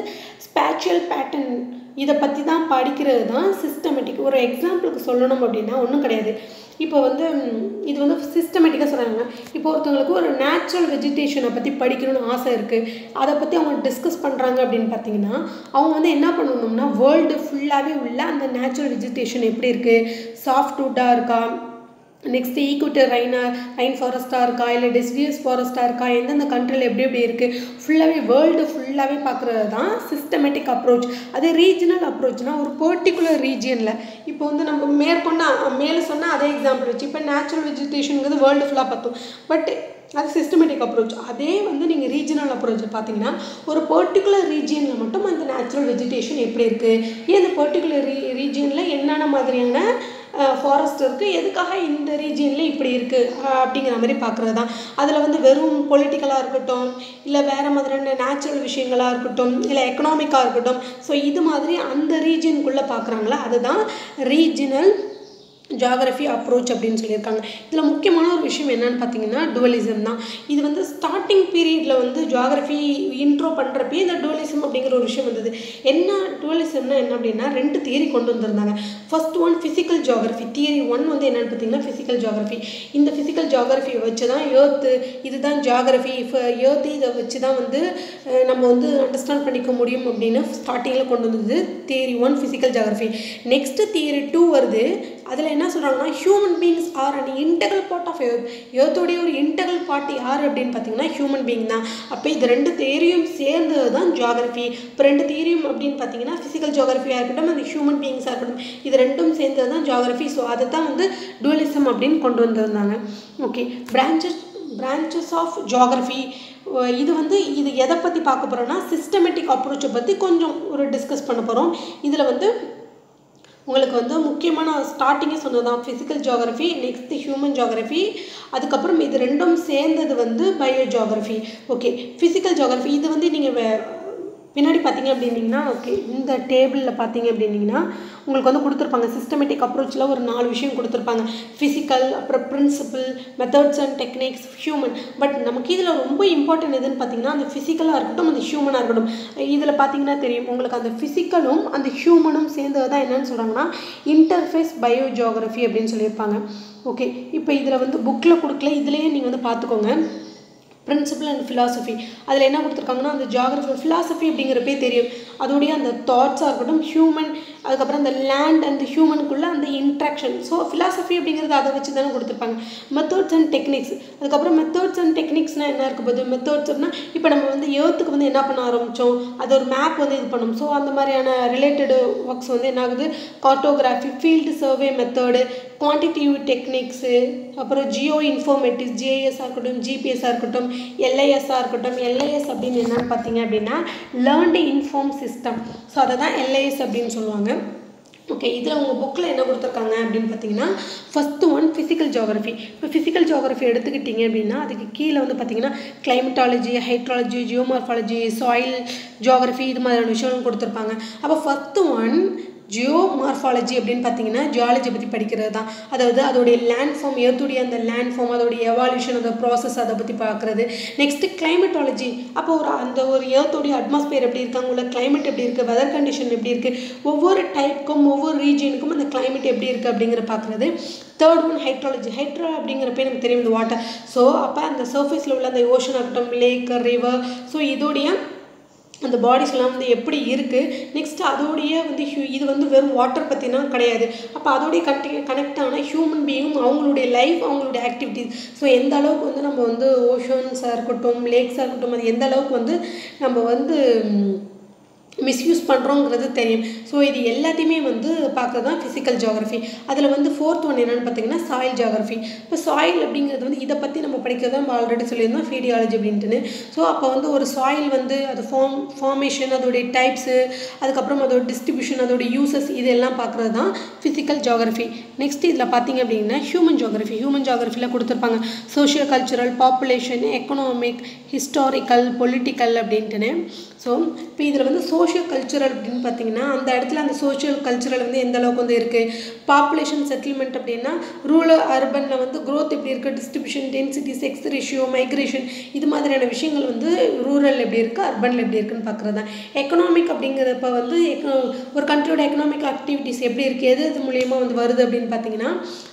spatial pattern இதை பற்றி தான் படிக்கிறது தான் சிஸ்டமேட்டிக் ஒரு எக்ஸாம்பிளுக்கு சொல்லணும் அப்படின்னா ஒன்றும் கிடையாது. இப்போ வந்து இது வந்து சிஸ்டமேட்டிக்காக சொல்கிறாங்க இப்போ ஒருத்தவங்களுக்கு ஒரு நேச்சுரல் வெஜிடேஷனை பற்றி படிக்கணும்னு ஆசை இருக்குது அதை பற்றி அவங்க டிஸ்கஸ் பண்ணுறாங்க அப்படின்னு பார்த்தீங்கன்னா அவங்க வந்து என்ன பண்ணணும்னா வேர்ல்டு ஃபுல்லாகவே உள்ள அந்த நேச்சுரல் வெஜிடேஷன் எப்படி இருக்குது சாஃப்ட்வுட்டாக இருக்கா? நெக்ஸ்ட் ஈக்குவட்டர் ரைனா ரைன் ஃபாரஸ்ட்டாக இருக்கா? இல்லை டெசிடியஸ் ஃபாரஸ்ட்டாக இருக்கா? எந்தெந்த கண்ட்ரியில் எப்படி எப்படி இருக்குது ஃபுல்லாகவே வேர்ல்டு ஃபுல்லாகவே பார்க்குறது தான் சிஸ்டமேட்டிக் அப்ரோச் அதே ரீஜனல் அப்ரோச்னால் ஒரு பர்டிகுலர் ரீஜியனில் இப்போ வந்து நம்ம மேற்கொண்டு மேலே சொன்னால் அதே எக்ஸாம்பிள் வச்சு இப்போ நேச்சுரல் வெஜிடேஷனுங்கிறது வேர்ல்டு ஃபுல்லாக பார்த்தோம். பட் அது சிஸ்டமேட்டிக் அப்ரோச் அதே வந்து நீங்கள் ரீஜனல் அப்ரோச் பார்த்தீங்கன்னா ஒரு பர்டிகுலர் ரீஜியனில் மட்டும் அந்த நேச்சுரல் வெஜிடேஷன் எப்படி இருக்குது ஏன் அந்த பர்டிகுலர் ரீ ரீஜியனில் என்னென்ன மாதிரியான ஃபாரஸ்ட் இருக்குது எதுக்காக இந்த ரீஜியனில் இப்படி இருக்குது அப்படிங்கிற மாதிரி பார்க்குறது தான் அதில் வந்து வெறும் பொலிட்டிக்கலாக இருக்கட்டும் இல்லை வேறு மாதிரியான நேச்சுரல் விஷயங்களாக இருக்கட்டும் இல்லை எக்கனாமிக்காக இருக்கட்டும். ஸோ இது மாதிரி அந்த ரீஜியனுக்குள்ளே பார்க்குறாங்களா? அதுதான் ரீஜினல் ஜாகிரஃபி அப்ரோச் அப்படின்னு சொல்லியிருக்காங்க. இதில் முக்கியமான ஒரு விஷயம் என்னன்னு பார்த்தீங்கன்னா டுவலிசம் தான். இது வந்து ஸ்டார்டிங் பீரியடில் வந்து ஜாகிரஃபி இன்ட்ரோ பண்ணுறப்பே இந்த டுவலிசம் அப்படிங்கிற ஒரு விஷயம் வந்தது. என்ன டுவலிசம்னா என்ன அப்படின்னா ரெண்டு தியரி கொண்டு வந்திருந்தாங்க. First one physical geography theory one வந்து என்னென்னு பார்த்தீங்கன்னா ஃபிசிக்கல் ஜாகிரஃபி இந்த ஃபிசிக்கல் ஜாகிரஃபியை வச்சு தான் ஏர்த்து இதுதான் ஜாகிரஃபி இப்போ ஏர்த்து இதை வச்சு தான் வந்து நம்ம வந்து அண்டர்ஸ்டாண்ட் பண்ணிக்க முடியும் அப்படின்னு ஸ்டார்டிங்கில் கொண்டு வந்தது theory one physical geography next theory two வருது. அதில் என்ன சொல்கிறாங்கன்னா human beings are and integral part of earth எர்த்தோடைய ஒரு இன்டெகல் பார்ட் யார் அப்படின்னு பார்த்தீங்கன்னா ஹியூமன் பீங் தான். அப்போ இது ரெண்டு தேரியும் சேர்ந்தது தான் ஜியாகிரஃபி இப்போ ரெண்டு தேரியும் அப்படின்னு பார்த்தீங்கன்னா ஃபிசிக்கல் ஜியாகிரஃபியாக இருக்கட்டும் அந்த ஹியூமன் பீங்ஸாக இருக்கட்டும் இது ரெண்டும் சேர்ந்தது தான் ஜியாகிரஃபி ஸோ அதை தான் வந்து டுவலிசம் அப்படின்னு கொண்டு வந்திருந்தாங்க. Okay branches branches of geography இது வந்து இது எதை பற்றி பார்க்க போகிறோன்னா சிஸ்டமேட்டிக் அப்ரோச்சை பற்றி கொஞ்சம் ஒரு டிஸ்கஸ் பண்ண போகிறோம் இதில் வந்து உங்களுக்கு வந்து முக்கியமான ஸ்டார்டிங்கே சொன்னது தான் physical geography next human geography அதுக்கப்புறம் இது ரெண்டும் சேர்ந்தது வந்து bio geography okay physical geography இது வந்து நீங்கள் பின்னாடி பார்த்தீங்க அப்படின்னிங்கன்னா ஓகே இந்த டேபிளில் பார்த்தீங்க அப்படின்னிங்கன்னா உங்களுக்கு வந்து கொடுத்துருப்பாங்க. சிஸ்டமேட்டிக் அப்ரோச்சில் ஒரு நாலு விஷயம் கொடுத்துருப்பாங்க. ஃபிசிக்கல் அப்புறம் principle methods and techniques human but நமக்கு இதில் ரொம்ப இம்பார்ட்டன்ட் எதுன்னு பார்த்தீங்கன்னா அந்த ஃபிசிக்கலாக இருக்கட்டும் அந்த ஹியூமனாக இருக்கட்டும். இதில் பார்த்தீங்கன்னா தெரியும் உங்களுக்கு அந்த ஃபிசிக்கலும் அந்த ஹியூமனும் சேர்ந்தது தான் என்னென்னு சொல்கிறாங்கன்னா இன்டர்ஃபேஸ் பயோஜியாகிரஃபி அப்படின்னு சொல்லியிருப்பாங்க. ஓகே இப்போ இதில் வந்து புக்கில் கொடுக்கல இதுலேயே நீங்கள் வந்து பார்த்துக்கோங்க. பிரின்சிபல் அண்ட் ஃபிலாசபி அதில் என்ன கொடுத்துருக்காங்கன்னா அந்த ஜியாகிரஃபி ஃபிலாசபி அப்படிங்கிறப்பே தெரியும். அதோடைய அந்த தாட்ஸாக இருக்கட்டும் ஹியூமன் அதுக்கப்புறம் அந்த லேண்ட் அண்ட் ஹியூமனுக்குள்ளே அந்த இன்ட்ராக்ஷன் ஸோ ஃபிலாசபி அப்படிங்கிறது அதை வச்சு தானே கொடுத்துருப்பாங்க. மெத்தட்ஸ் அண்ட் டெக்னிக்ஸ் அதுக்கப்புறம் மெத்தட்ஸ் அண்ட் டெக்னிக்ஸ்னால் என்ன இருக்க போகுது மெத்தட்ஸ் அப்படின்னா இப்போ நம்ம வந்து ஏர்த்துக்கு வந்து என்ன பண்ண ஆரம்பித்தோம் அது ஒரு மேப் வந்து இது பண்ணோம். ஸோ அந்த மாதிரியான ரிலேட்டடு ஒர்க்ஸ் வந்து என்ன ஆகுது? Cartography field survey method quantitative techniques அப்புறம் ஜியோ இன்ஃபர்மேட்டிவ்ஸ் ஜிஐஎஸ்ஸாக இருக்கட்டும் ஜிபிஎஸ்ஸாக இருக்கட்டும் எல்ஐஎஸ்ஸாக இருக்கட்டும் எல்ஐஎஸ் அப்படின்னு என்னென்னு பார்த்தீங்க அப்படின்னா லேர்ன்டு இன்ஃபார்ம் சிஸ்டம் ஸோ அதை தான் எல்ஐஎஸ் அப்படின்னு சொல்லுவாங்க. ஓகே இதில் உங்கள் புக்கில் என்ன கொடுத்துருக்காங்க அப்படின்னு பார்த்தீங்கன்னா ஃபஸ்ட்டு ஒன் ஃபிசிக்கல் ஜியாகிரஃபி இப்போ ஃபிசிக்கல் ஜியோகிரஃபி எடுத்துக்கிட்டிங்க அப்படின்னா அதுக்கு கீழே வந்து பார்த்தீங்கன்னா climatology hydrology geomorphology soil geography இது மாதிரியான விஷயங்கள் கொடுத்துருப்பாங்க. அப்போ ஃபஸ்ட்டு ஒன் ஜியோ மார்ஃபாலஜி அப்படின்னு பார்த்தீங்கன்னா ஜியாலஜி பற்றி படிக்கிறது தான் அதாவது அதோடைய லேண்ட் ஃபார்ம் ஏற்றுடைய அந்த லேண்ட் ஃபார்ம் அதோடைய எவால்யூஷன் அந்த ப்ராசஸ் அதை பற்றி பார்க்குறது. நெக்ஸ்ட்டு கிளைமேட்டாலஜி அப்போ ஒரு அந்த ஒரு ஏர்த்தோடைய அட்மாஸ்பியர் எப்படி இருக்காங்க அங்கே உள்ள கிளைமேட் எப்படி இருக்குது வெதர் கண்டிஷன் எப்படி இருக்குது ஒவ்வொரு டைப்புக்கும் ஒவ்வொரு ரீஜனுக்கும் அந்த கிளைமேட் எப்படி இருக்குது அப்படிங்கிற பார்க்குறது. தேர்ட் ஒன் ஹைட்ராலஜி ஹைட்ரா அப்படிங்கிறப்பே நமக்கு தெரியும் இந்த வாட்டர் ஸோ அப்போ அந்த சர்ஃபேஸில் உள்ள அந்த ஓஷன் ஆகட்டும் லேக் ரிவர் ஸோ இதோடைய அந்த பாடிஸ்லாம் வந்து எப்படி இருக்குது நெக்ஸ்ட் அதோடைய வந்து ஹியூ இது வந்து வெறும் வாட்டர் பற்றினா கிடையாது. அப்போ அதோடைய கட்டி கனெக்ட் ஆன ஹியூமன் பீயும் அவங்களுடைய லைஃப் அவங்களுடைய ஆக்டிவிட்டீஸ் ஸோ எந்த அளவுக்கு வந்து நம்ம வந்து ஓஷன்ஸாக இருக்கட்டும் லேக்ஸாக இருக்கட்டும் அது எந்த அளவுக்கு வந்து நம்ம வந்து மிஸ்யூஸ் பண்ணுறோங்கிறது தெரியும். ஸோ இது எல்லாத்தையுமே வந்து பார்க்குறது தான் ஃபிசிக்கல் ஜியாகிரஃபி அதில் வந்து ஃபோர்த் ஒன் என்னென்னு பார்த்தீங்கன்னா சாயில் ஜியாகிரஃபி இப்போ சாயில் அப்படிங்கிறது வந்து இதை பற்றி நம்ம படிக்கிறது நம்ம ஆல்ரெடி சொல்லியிருந்தோம் ஃபீடியாலஜி அப்படின்ட்டுன்னு. ஸோ அப்போ வந்து ஒரு சாயில் வந்து அது ஃபார்ம் ஃபார்மேஷன் அதோடைய டைப்ஸு அதுக்கப்புறம் அதோட டிஸ்ட்ரிபியூஷன் அதோடைய யூசஸ் இதெல்லாம் பார்க்குறது தான் ஃபிசிக்கல் ஜியாகிரஃபி நெக்ஸ்ட் இதில் பார்த்தீங்க அப்படின்னா ஹியூமன் ஜியாகிரஃபி ஹியூமன் ஜியாகிரஃபியில் கொடுத்துருப்பாங்க. Socio cultural population economic historical political அப்படின்ட்டுன்னு. So இப்போ இதில் வந்து சோ சோஷியல் கல்ச்சுரல் அப்படின்னு பார்த்தீங்கன்னா அந்த இடத்துல அந்த சோஷியல் கல்ச்சுரல் வந்து எந்த அளவுக்கு வந்து இருக்குது பாப்புலேஷன் செட்டில்மெண்ட் அப்படின்னா ரூரல் அர்பனில் வந்து க்ரோத் எப்படி இருக்குது distribution density sex ratio migration இது மாதிரியான விஷயங்கள் வந்து ரூரல் எப்படி இருக்குது அர்பனில் எப்படி இருக்குன்னு பார்க்குறது தான். எக்கனாமிக் அப்படிங்கிறப்ப வந்து ஒரு கண்ட்ரியோட எக்கனாமிக் ஆக்டிவிட்டீஸ் எப்படி இருக்குது எது இது மூலியமாக வந்து வருது அப்படின்னு பார்த்தீங்கன்னா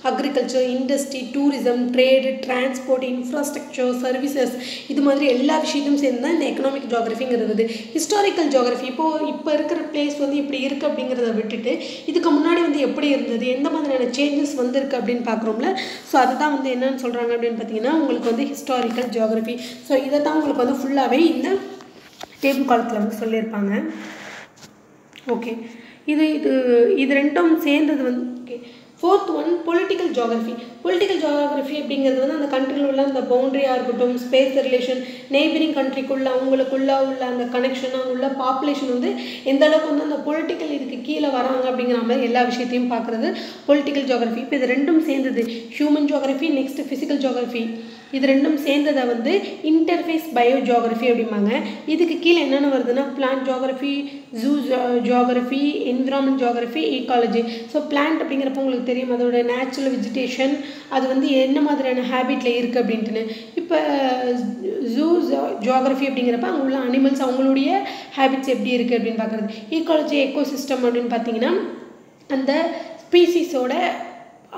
agriculture industry tourism trade transport infrastructure services இது மாதிரி எல்லா விஷயத்தையும் சேர்ந்து தான் இந்த எக்கனாமிக் ஜோகிரஃபிங்கிறது ஹிஸ்டாரிக்கல் ஜியாகிரஃபி இப்போது இப்போ இருக்கிற பிளேஸ் வந்து இப்படி இருக்குது அப்படிங்கிறத விட்டுட்டு இதுக்கு முன்னாடி வந்து எப்படி இருந்தது? எந்த மாதிரியான சேஞ்சஸ் வந்திருக்கு அப்படின்னு பார்க்குறோம்ல. ஸோ அதுதான் வந்து என்னன்னு சொல்கிறாங்க அப்படின்னு பார்த்தீங்கன்னா உங்களுக்கு வந்து ஹிஸ்டாரிக்கல் ஜியோகிரஃபி ஸோ இதை தான் உங்களுக்கு வந்து ஃபுல்லாகவே இந்த டேபிள் காலத்தில் வந்து சொல்லியிருப்பாங்க. ஓகே இது இது இது ரெண்டும் சேர்ந்தது வந்து okay fourth one political geography political geography அப்படிங்கிறது வந்து அந்த கண்ட்ரியில் உள்ள அந்த பவுண்டரியாக இருக்கட்டும் ஸ்பேஸ் ரிலேஷன் நெய்பரிங் கண்ட்ரிக்குள்ளே அவங்களுக்குள்ள உள்ள அந்த கனெக்ஷன் உள்ள பாப்புலேஷன் வந்து எந்த அளவுக்கு வந்து அந்த பொலிட்டிக்கல் இதுக்கு கீழே வராங்க அப்படிங்கிற மாதிரி எல்லா விஷயத்தையும் பார்க்குறது. பொலிட்டிக்கல் ஜியாகிரஃபி இப்போ இது ரெண்டும் சேர்ந்தது. Human geography next physical geography இது ரெண்டும் சேர்ந்ததை வந்து இன்டர்ஃபேஸ் பயோ ஜியாகிரஃபி அப்படிம்பாங்க. இதுக்கு கீழே என்னென்ன வருதுன்னா plant geography zoogeography environment geography ecology so plant அப்படிங்கிறப்ப உங்களுக்கு தெரியும் அதோட நேச்சுரல் வெஜிடேஷன் அது வந்து என்ன மாதிரியான ஹேபிட்டில் இருக்குது அப்படின்ட்டுன்னு. இப்போ ஜூ ஜியாகிரஃபி அப்படிங்கிறப்ப அங்கே உள்ள அனிமல்ஸ் அவங்களுடைய ஹேபிட்ஸ் எப்படி இருக்குது அப்படின்னு பார்க்குறது. ஈக்காலஜி எக்கோசிஸ்டம் அப்படின்னு பார்த்தீங்கன்னா அந்த ஸ்பீசிஸோட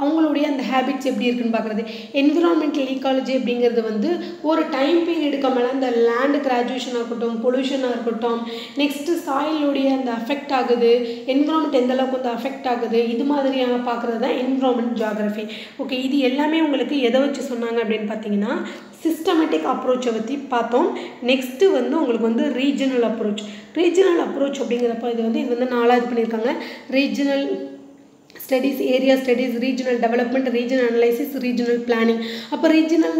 அவங்களுடைய அந்த ஹேபிட்ஸ் எப்படி இருக்குன்னு பார்க்குறது. என்விரான்மெண்டல் ஈக்காலஜி அப்படிங்கிறது வந்து ஒரு டைம் பீரியடுக்கு மேலே அந்த லேண்டு கிராஜுவேஷனாக இருக்கட்டும் பொல்யூஷனாக இருக்கட்டும் நெக்ஸ்ட்டு சாயிலுடைய அந்த அஃபெக்ட் ஆகுது என்விரான்மெண்ட் எந்த அளவுக்கு வந்து அஃபெக்ட் ஆகுது இது மாதிரியான பார்க்குறது தான் என்விரான்மெண்ட் ஜியாகிரஃபி ஓகே இது எல்லாமே உங்களுக்கு எதை வச்சு சொன்னாங்க அப்படின்னு பார்த்தீங்கன்னா சிஸ்டமேட்டிக் அப்ரோச்சை பற்றி பார்த்தோம். நெக்ஸ்ட்டு வந்து உங்களுக்கு வந்து ரீஜனல் அப்ரோச் ரீஜனல் அப்ரோச் அப்படிங்கிறப்ப இது வந்து இது வந்து நாலாவது பண்ணியிருக்காங்க. Regional studies area studies regional development regional analysis regional planning அப்போ ரீஜனல்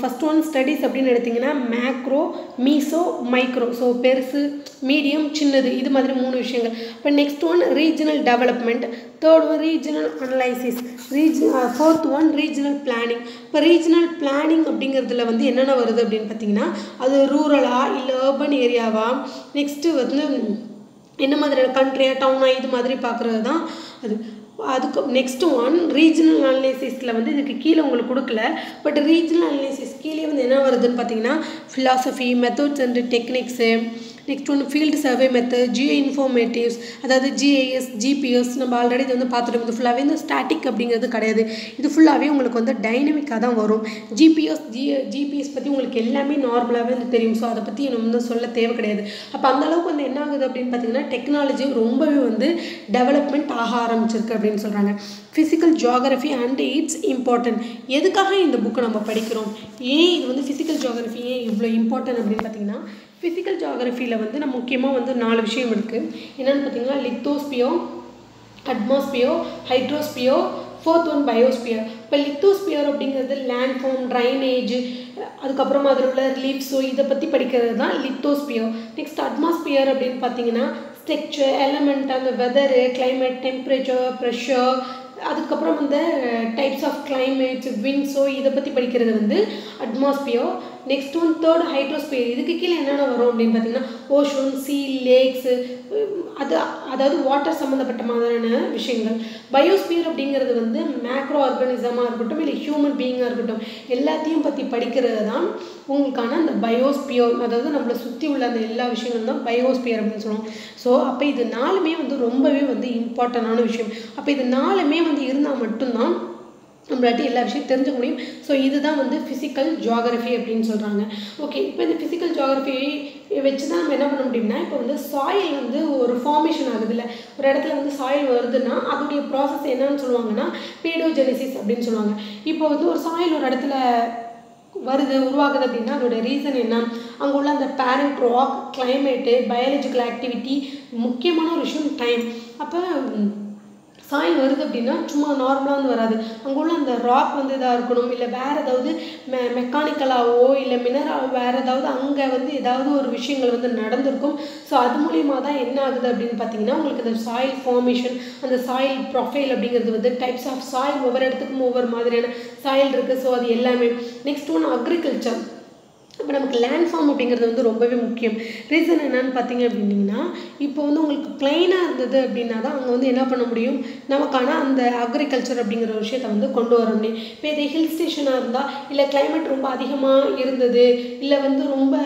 ஃபஸ்ட் ஒன் ஸ்டடீஸ் அப்படின்னு எடுத்திங்கன்னா மேக்ரோ மீசோ மைக்ரோ ஸோ பெருசு மீடியம் சின்னது இது மாதிரி மூணு விஷயங்கள். இப்போ next one regional development third one regional analysis reg fourth one regional planning இப்போ ரீஜனல் பிளானிங் அப்படிங்கிறதுல வந்து என்னென்ன வருது அப்படின்னு பார்த்தீங்கன்னா அது ரூரலா இல்லை ஏர்பன் ஏரியாவா நெக்ஸ்ட்டு வந்து என்ன மாதிரியான கண்ட்ரியா டவுனா இது மாதிரி பார்க்குறது தான் அது. அதுக்கு நெக்ஸ்ட் ஒன் ரீஜனல் அனலைசிஸில் வந்து இதுக்கு கீழே உங்களுக்கு கொடுக்கல. பட் ரீஜனல் அனலைசிஸ் கீழே வந்து என்ன வருதுன்னு பார்த்தீங்கன்னா philosophy methods and techniques next ஒன்று field survey method geo informatics அதாவது ஜிஏஎஸ் ஜிபிஎஸ் நம்ம ஆல்ரெடி இது வந்து பார்த்துட்டோம். இது ஃபுல்லாகவே இந்த ஸ்டாட்டிக் அப்படிங்கிறது கிடையாது. இது ஃபுல்லாகவே உங்களுக்கு வந்து டைனமிக்காக தான் வரும். ஜிபிஎஸ் ஜி ஜிபிஎஸ் பற்றி உங்களுக்கு எல்லாமே நார்மலாகவே வந்து தெரியும். ஸோ அதை பற்றி நம்ம வந்து சொல்ல தேவை கிடையாது. அப்போ அந்தளவுக்கு வந்து என்ன ஆகுது அப்படின்னு பார்த்தீங்கன்னா டெக்னாலஜி ரொம்பவே வந்து டெவலப்மெண்ட் ஆக ஆரம்பிச்சிருக்கு அப்படின்னு சொல்கிறாங்க physical geography and it's important எதுக்காக இந்த புக்கை நம்ம படிக்கிறோம்? ஏன் இது வந்து ஃபிசிக்கல் ஜியாகிரஃபி ஏன் இவ்வளோ இம்பார்ட்டன்ட் அப்படின்னு பார்த்தீங்கன்னா ஃபிசிக்கல் ஜியாகிரஃபியில் வந்து நம்ம முக்கியமாக வந்து நாலு விஷயம் இருக்குது என்னென்னு பார்த்தீங்கன்னா lithosphere atmosphere hydrosphere fourth one biosphere இப்போ லித்தோஸ்பியர் அப்படிங்கிறது லேண்ட் ஃபார்ம் ட்ரைனேஜ் அதுக்கப்புறமா அதில் உள்ள ரிலீஃப்ஸோ இதை பற்றி படிக்கிறது தான் லித்தோஸ்பியர் நெக்ஸ்ட் அட்மாஸ்பியர் அப்படின்னு பார்த்தீங்கன்னா ஸ்ட்ரக்சர் எலமெண்ட் அந்த வெதரு கிளைமேட் டெம்பரேச்சர் ப்ரெஷர் அதுக்கப்புறம் வந்து டைப்ஸ் ஆஃப் கிளைமேட்ஸ் விண்ட்ஸோ இதை பற்றி படிக்கிறது வந்து atmosphere next one third hydrosphere இதுக்கு கீழே என்னென்ன வரும் அப்படின்னு பார்த்தீங்கன்னா ஓஷன் சீ லேக்ஸு அது அதாவது வாட்டர் சம்மந்தப்பட்ட மாதிரியான விஷயங்கள். பயோஸ்பியர் அப்படிங்கிறது வந்து மேக்ரோ ஆர்கானிசமாக இருக்கட்டும் இல்லை ஹியூமன் பீயிங்காக இருக்கட்டும் எல்லாத்தையும் பற்றி படிக்கிறது தான் உங்களுக்கான அந்த பயோஸ்பியர் அதாவது நம்மளை சுற்றி உள்ள அந்த எல்லா விஷயங்களும் தான் பயோஸ்பியர் அப்படின்னு சொல்லுவோம். ஸோ அப்போ இது நாலுமே வந்து ரொம்பவே வந்து இம்பார்ட்டண்டான விஷயம். அப்போ இது நாலுமே வந்து இருந்தால் மட்டும்தான் நம்மளாட்டி எல்லா விஷயம் தெரிஞ்சுக்க முடியும். ஸோ இதுதான் வந்து ஃபிசிக்கல் ஜியாகிரஃபி அப்படின்னு சொல்கிறாங்க ஓகே இப்போ இந்த ஃபிசிக்கல் ஜியாகிரஃபி வச்சு தான் நம்ம என்ன பண்ண முடியும்னா இப்போ வந்து சாயில் வந்து ஒரு ஃபார்மேஷன் ஆகுதுல்ல. ஒரு இடத்துல வந்து சாயில் வருதுன்னா அதோடைய ப்ராசஸ் என்னன்னு சொல்லுவாங்கன்னா பீடோஜெனிசிஸ் அப்படின்னு சொல்லுவாங்க. இப்போ வந்து ஒரு சாயில் ஒரு இடத்துல வருது உருவாகுது அப்படின்னா அதோட ரீசன் என்ன? அங்கே உள்ள அந்த parent rock climate biological activity முக்கியமான ஒரு விஷயம் டைம் அப்போ சாயில் வருது அப்படின்னா சும்மா நார்மலாக வந்து வராது. அங்கே உள்ள அந்த ராக் வந்து இதாக இருக்கணும். இல்லை வேறு ஏதாவது மெ மெக்கானிக்கலாகவோ இல்லை மினராவோ வேறு ஏதாவது அங்கே வந்து ஏதாவது ஒரு விஷயங்கள் வந்து நடந்திருக்கும். ஸோ அது மூலியமாக தான் என்ன ஆகுது அப்படின்னு பார்த்தீங்கன்னா உங்களுக்கு இந்த சாயில் ஃபார்மேஷன் அந்த சாயில் ப்ரொஃபைல் அப்படிங்கிறது வந்து டைப்ஸ் ஆஃப் சாயில் ஒவ்வொரு இடத்துக்கும் ஒவ்வொரு மாதிரியான சாயில் இருக்குது ஸோ அது எல்லாமே. நெக்ஸ்ட் ஒன் அக்ரிகல்ச்சர் இப்போ நமக்கு லேண்ட் ஃபார்ம் அப்படிங்கிறது வந்து ரொம்பவே முக்கியம். ரீசன் என்னன்னு பார்த்தீங்க அப்படின்னா இப்போ வந்து உங்களுக்கு பிளைனாக இருந்தது அப்படின்னா தான் அங்கே வந்து என்ன பண்ண முடியும்? நமக்கான அந்த அக்ரிகல்ச்சர் அப்படிங்கிற ஒரு விஷயத்தை வந்து கொண்டு வர முடியும். இப்போ இதே ஹில் ஸ்டேஷனாக இருந்தால் இல்லை கிளைமேட் ரொம்ப அதிகமாக இருந்தது இல்லை வந்து ரொம்ப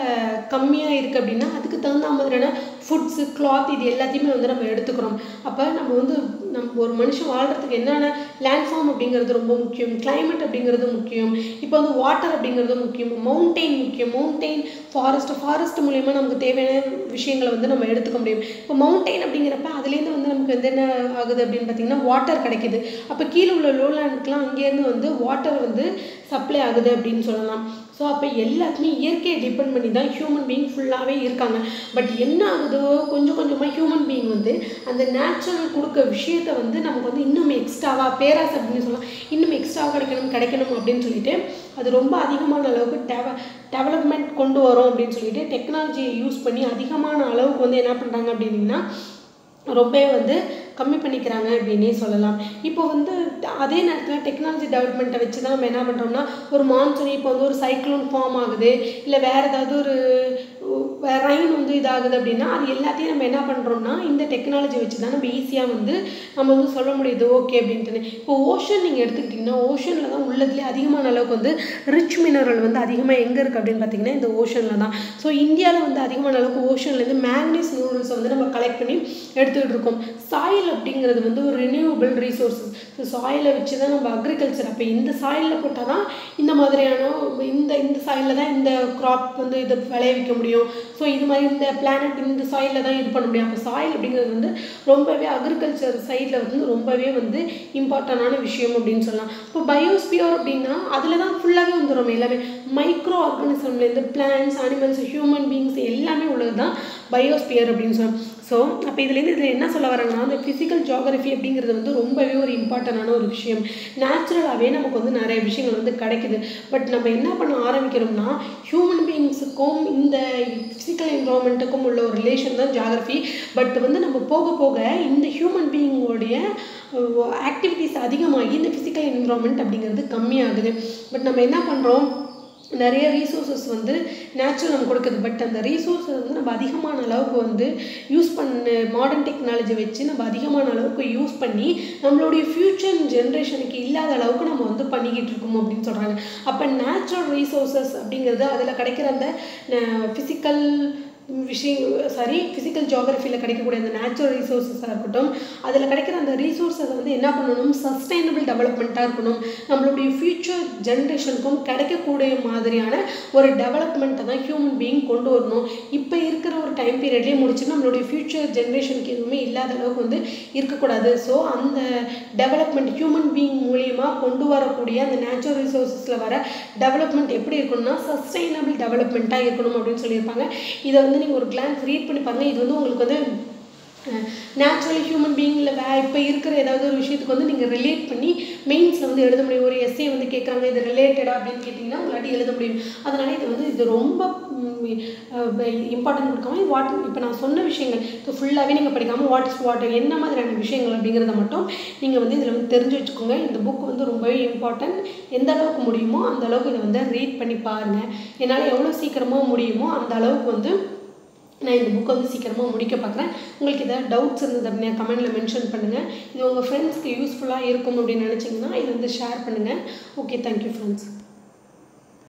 கம்மியாக இருக்குது அப்படின்னா அதுக்கு தகுந்த மாதிரியான ஃபுட்ஸு கிளாத் இது எல்லாத்தையுமே வந்து நம்ம எடுத்துக்கிறோம். அப்போ நம்ம வந்து நம் ஒரு மனுஷன் வாழ்கிறதுக்கு என்னென்ன லேண்ட்ஃபார்ம் அப்படிங்கிறது ரொம்ப முக்கியம் கிளைமேட் அப்படிங்கிறது முக்கியம் இப்போ வந்து வாட்டர் அப்படிங்கிறது முக்கியம் மவுண்டெயின் முக்கியம் மவுண்டெயின் ஃபாரஸ்ட் ஃபாரஸ்ட் மூலயமா நமக்கு தேவையான விஷயங்களை வந்து நம்ம எடுத்துக்க முடியும். இப்போ மவுண்டெயின் அப்படிங்கிறப்ப அதுலேருந்து வந்து நமக்கு வந்து என்ன ஆகுது அப்படின்னு பார்த்தீங்கன்னா வாட்டர் கிடைக்குது. அப்போ கீழே உள்ள லோலேண்டுக்கெலாம் அங்கேருந்து வந்து வாட்டர் வந்து சப்ளை ஆகுது அப்படின்னு சொல்லலாம். ஸோ அப்போ எல்லாத்துலேயும் இயற்கையை டிபெண்ட் பண்ணி தான் ஹியூமன் பீயிங் ஃபுல்லாகவே இருக்காங்க. பட் என்ன ஆகுதோ கொஞ்சம் கொஞ்சமாக ஹியூமன் பீயிங் வந்து அந்த நேச்சுரல் கொடுக்க விஷயம் விஷயத்தை வந்து நமக்கு வந்து இன்னும் எக்ஸ்ட்ராவாக பேராசை அப்படின்னு சொல்லலாம். இன்னும் எக்ஸ்ட்ராவாக கிடைக்கணும் கிடைக்கணும் அப்படின்னு சொல்லிட்டு அது ரொம்ப அதிகமான அளவுக்கு டெவ டெவலப்மெண்ட் கொண்டு வரோம் அப்படின்னு சொல்லிட்டு டெக்னாலஜியை யூஸ் பண்ணி அதிகமான அளவுக்கு வந்து என்ன பண்ணுறாங்க அப்படின்னா ரொம்பவே வந்து கம்மி பண்ணிக்கிறாங்க அப்படின்னே சொல்லலாம். இப்போ வந்து அதே நேரத்தில் டெக்னாலஜி டெவலப்மெண்ட்டை வச்சு தான் நம்ம என்ன பண்ணுறோம்னா ஒரு மான்சூன் இப்போ வந்து ஒரு சைக்ளோன் ஃபார்ம் ஆகுது. இல்லை வேறு ஏதாவது ஒரு ரைன் வந்து இதாகுது அப்படின்னா அது எல்லாத்தையும் நம்ம என்ன பண்ணுறோம்னா இந்த டெக்னாலஜி வச்சு தான் நம்ம ஈஸியாக வந்து நம்ம வந்து சொல்ல முடியுது ஓகே அப்படின்ட்டு இப்போ ஓஷன் நீங்கள் எடுத்துக்கிட்டிங்கன்னா ஓஷனில் தான் உள்ளதுலேயே அதிகமான அளவுக்கு வந்து ரிச் மினரல் வந்து அதிகமாக எங்கே இருக்குது அப்படின்னு பார்த்தீங்கன்னா இந்த ஓஷனில் தான். ஸோ இந்தியாவில் வந்து அதிகமான அளவுக்கு ஓஷன்லேருந்து மேக்னீஸ் நூடுல்ஸை வந்து நம்ம கலெக்ட் பண்ணி எடுத்துக்கிட்டு இருக்கோம். சாயில் அப்படிங்கிறது வந்து ஒரு ரினியூவபிள் ரிசோர்ஸஸ் ஸோ சாயிலை வச்சு தான் நம்ம அக்ரிகல்ச்சர் அப்போ இந்த சாயிலில் போட்டால் தான் இந்த மாதிரியான இந்த இந்த சாயிலில் தான் இந்த க்ராப் வந்து இதை விளைவிக்க முடியும். ஸோ இது மாதிரி இந்த பிளானட் இந்த சாயிலில் தான் இது பண்ண முடியும். அப்போ சாயில் அப்படிங்கிறது வந்து ரொம்பவே அக்ரிகல்ச்சர் சைடில் வந்து ரொம்பவே வந்து இம்பார்ட்டண்டான விஷயம் அப்படின்னு சொல்லலாம். இப்போ பயோஸ்பியர் அப்படின்னா அதில் தான் ஃபுல்லாகவே வந்துடும் எல்லாமே. மைக்ரோ ஆர்கானிசம்லேருந்து பிளான்ஸ் அனிமல்ஸ் ஹியூமன் பீங்ஸ் எல்லாமே உள்ளது தான் பயோஸ்பியர் அப்படின்னு சொல்லலாம் ஸோ அப்போ இதுலேருந்து இதில் என்ன சொல்ல வராங்கன்னா அந்த ஃபிசிக்கல் ஜியாகிரஃபி அப்படிங்கிறது வந்து ரொம்பவே ஒரு இம்பார்ட்டண்டான ஒரு விஷயம். நேச்சுரலாகவே நமக்கு வந்து நிறைய விஷயங்கள் வந்து கிடைக்குது. பட் நம்ம என்ன பண்ண ஆரம்பிக்கிறோம்னா ஹியூமன் பீயிங்ஸுக்கும் இந்த ஃபிசிக்கல் என்வரான்மெண்ட்டுக்கும் உள்ள ஒரு ரிலேஷன் தான் ஜியாகிரஃபி பட் வந்து நம்ம போக போக இந்த ஹியூமன் பீயிங்கோடைய ஆக்டிவிட்டீஸ் அதிகமாகி இந்த ஃபிசிக்கல் என்வரான்மெண்ட் அப்படிங்கிறது கம்மியாகுது. பட் நம்ம என்ன பண்ணுறோம் நிறைய ரீசோர்ஸஸ் வந்து நேச்சுரல் நம்ம கொடுக்குது. பட் அந்த ரீசோர்ஸை வந்து நம்ம அதிகமான அளவுக்கு வந்து யூஸ் பண்ண மாடர்ன் டெக்னாலஜி வச்சு நம்ம அதிகமான அளவுக்கு யூஸ் பண்ணி நம்மளுடைய ஃப்யூச்சர் ஜென்ரேஷனுக்கு இல்லாத அளவுக்கு நம்ம வந்து பண்ணிக்கிட்டு இருக்கோம் அப்படின்னு சொல்கிறாங்க அப்போ நேச்சுரல் ரீசோர்ஸஸ் அப்படிங்கிறது அதில் கிடைக்கிற அந்த ஃபிசிக்கல் விஷயம் சாரி ஃபிசிக்கல் ஜியாகிரஃபியில் கிடைக்கக்கூடிய அந்த நேச்சுரல் ரிசோர்ஸஸாக இருக்கட்டும் அதில் கிடைக்கிற அந்த ரிசோர்ஸை வந்து என்ன பண்ணணும்? சஸ்டைனபிள் டெவலப்மெண்ட்டாக இருக்கணும். நம்மளுடைய ஃப்யூச்சர் ஜென்ரேஷனுக்கும் கிடைக்கக்கூடிய மாதிரியான ஒரு டெவலப்மெண்ட்டை தான் ஹியூமன் பீயிங் கொண்டு வரணும். இப்போ இருக்கிற ஒரு டைம் பீரியட்லேயே முடிச்சு நம்மளுடைய ஃப்யூச்சர் ஜென்ரேஷனுக்கு எதுவுமே இல்லாத அளவுக்கு வந்து இருக்கக்கூடாது. ஸோ அந்த டெவலப்மெண்ட் ஹியூமன் பீயிங் மூலியமாக கொண்டு வரக்கூடிய அந்த நேச்சுரல் ரிசோர்ஸஸில் வர டெவலப்மெண்ட் எப்படி இருக்கணும்னா சஸ்டைனபிள் டெவலப்மெண்ட்டாக இருக்கணும் அப்படின்னு சொல்லியிருப்பாங்க. இதை வந்து நீங்கள் ஒரு கிளான்ஸ் ரீட் பண்ணி பாருங்கள் இது வந்து உங்களுக்கு வந்து நேச்சுரலி ஹியூமன் பீயிங்கில் வே இப்போ இருக்கிற ஏதாவது ஒரு விஷயத்துக்கு வந்து நீங்கள் ரிலேட் பண்ணி மெயின்ஸில் வந்து எழுத முடியும். ஒரு எஸ்ஏ வந்து கேட்குறாங்க இது ரிலேட்டடாக அப்படின்னு கேட்டிங்கன்னா உங்களாட்டி எழுத முடியும். அதனால் இது வந்து இது ரொம்ப இம்பார்ட்டன்ட் கொடுக்காம வாட் இப்போ நான் சொன்ன விஷயங்கள் இப்போ ஃபுல்லாகவே நீங்கள் படிக்காமல் வாட் இஸ் வாட் என்ன மாதிரியான விஷயங்கள் அப்படிங்கிறத மட்டும் நீங்கள் வந்து இதில் வந்து தெரிஞ்சு வச்சுக்கோங்க. இந்த புக் வந்து ரொம்பவே இம்பார்ட்டன்ட் எந்த அளவுக்கு முடியுமோ அந்த அளவுக்கு இதை வந்து ரீட் பண்ணி பாருங்கள் என்னால் எவ்வளோ சீக்கிரமாக முடியுமோ அந்த அளவுக்கு வந்து நான் இந்த புக்கை வந்து சீக்கிரமாக முடிக்க பார்க்குறேன். உங்களுக்கு ஏதாவது டவுட்ஸ் இருந்தது அப்படின்னா கமெண்ட்டில் மென்ஷன் பண்ணுங்கள் இது உங்கள் ஃப்ரெண்ட்ஸ்க்கு யூஸ்ஃபுல்லாக இருக்கும் அப்படின்னு நினச்சிங்கன்னா இதை வந்து ஷேர் பண்ணுங்கள் ஓகே தேங்க்யூ ஃப்ரெண்ட்ஸ்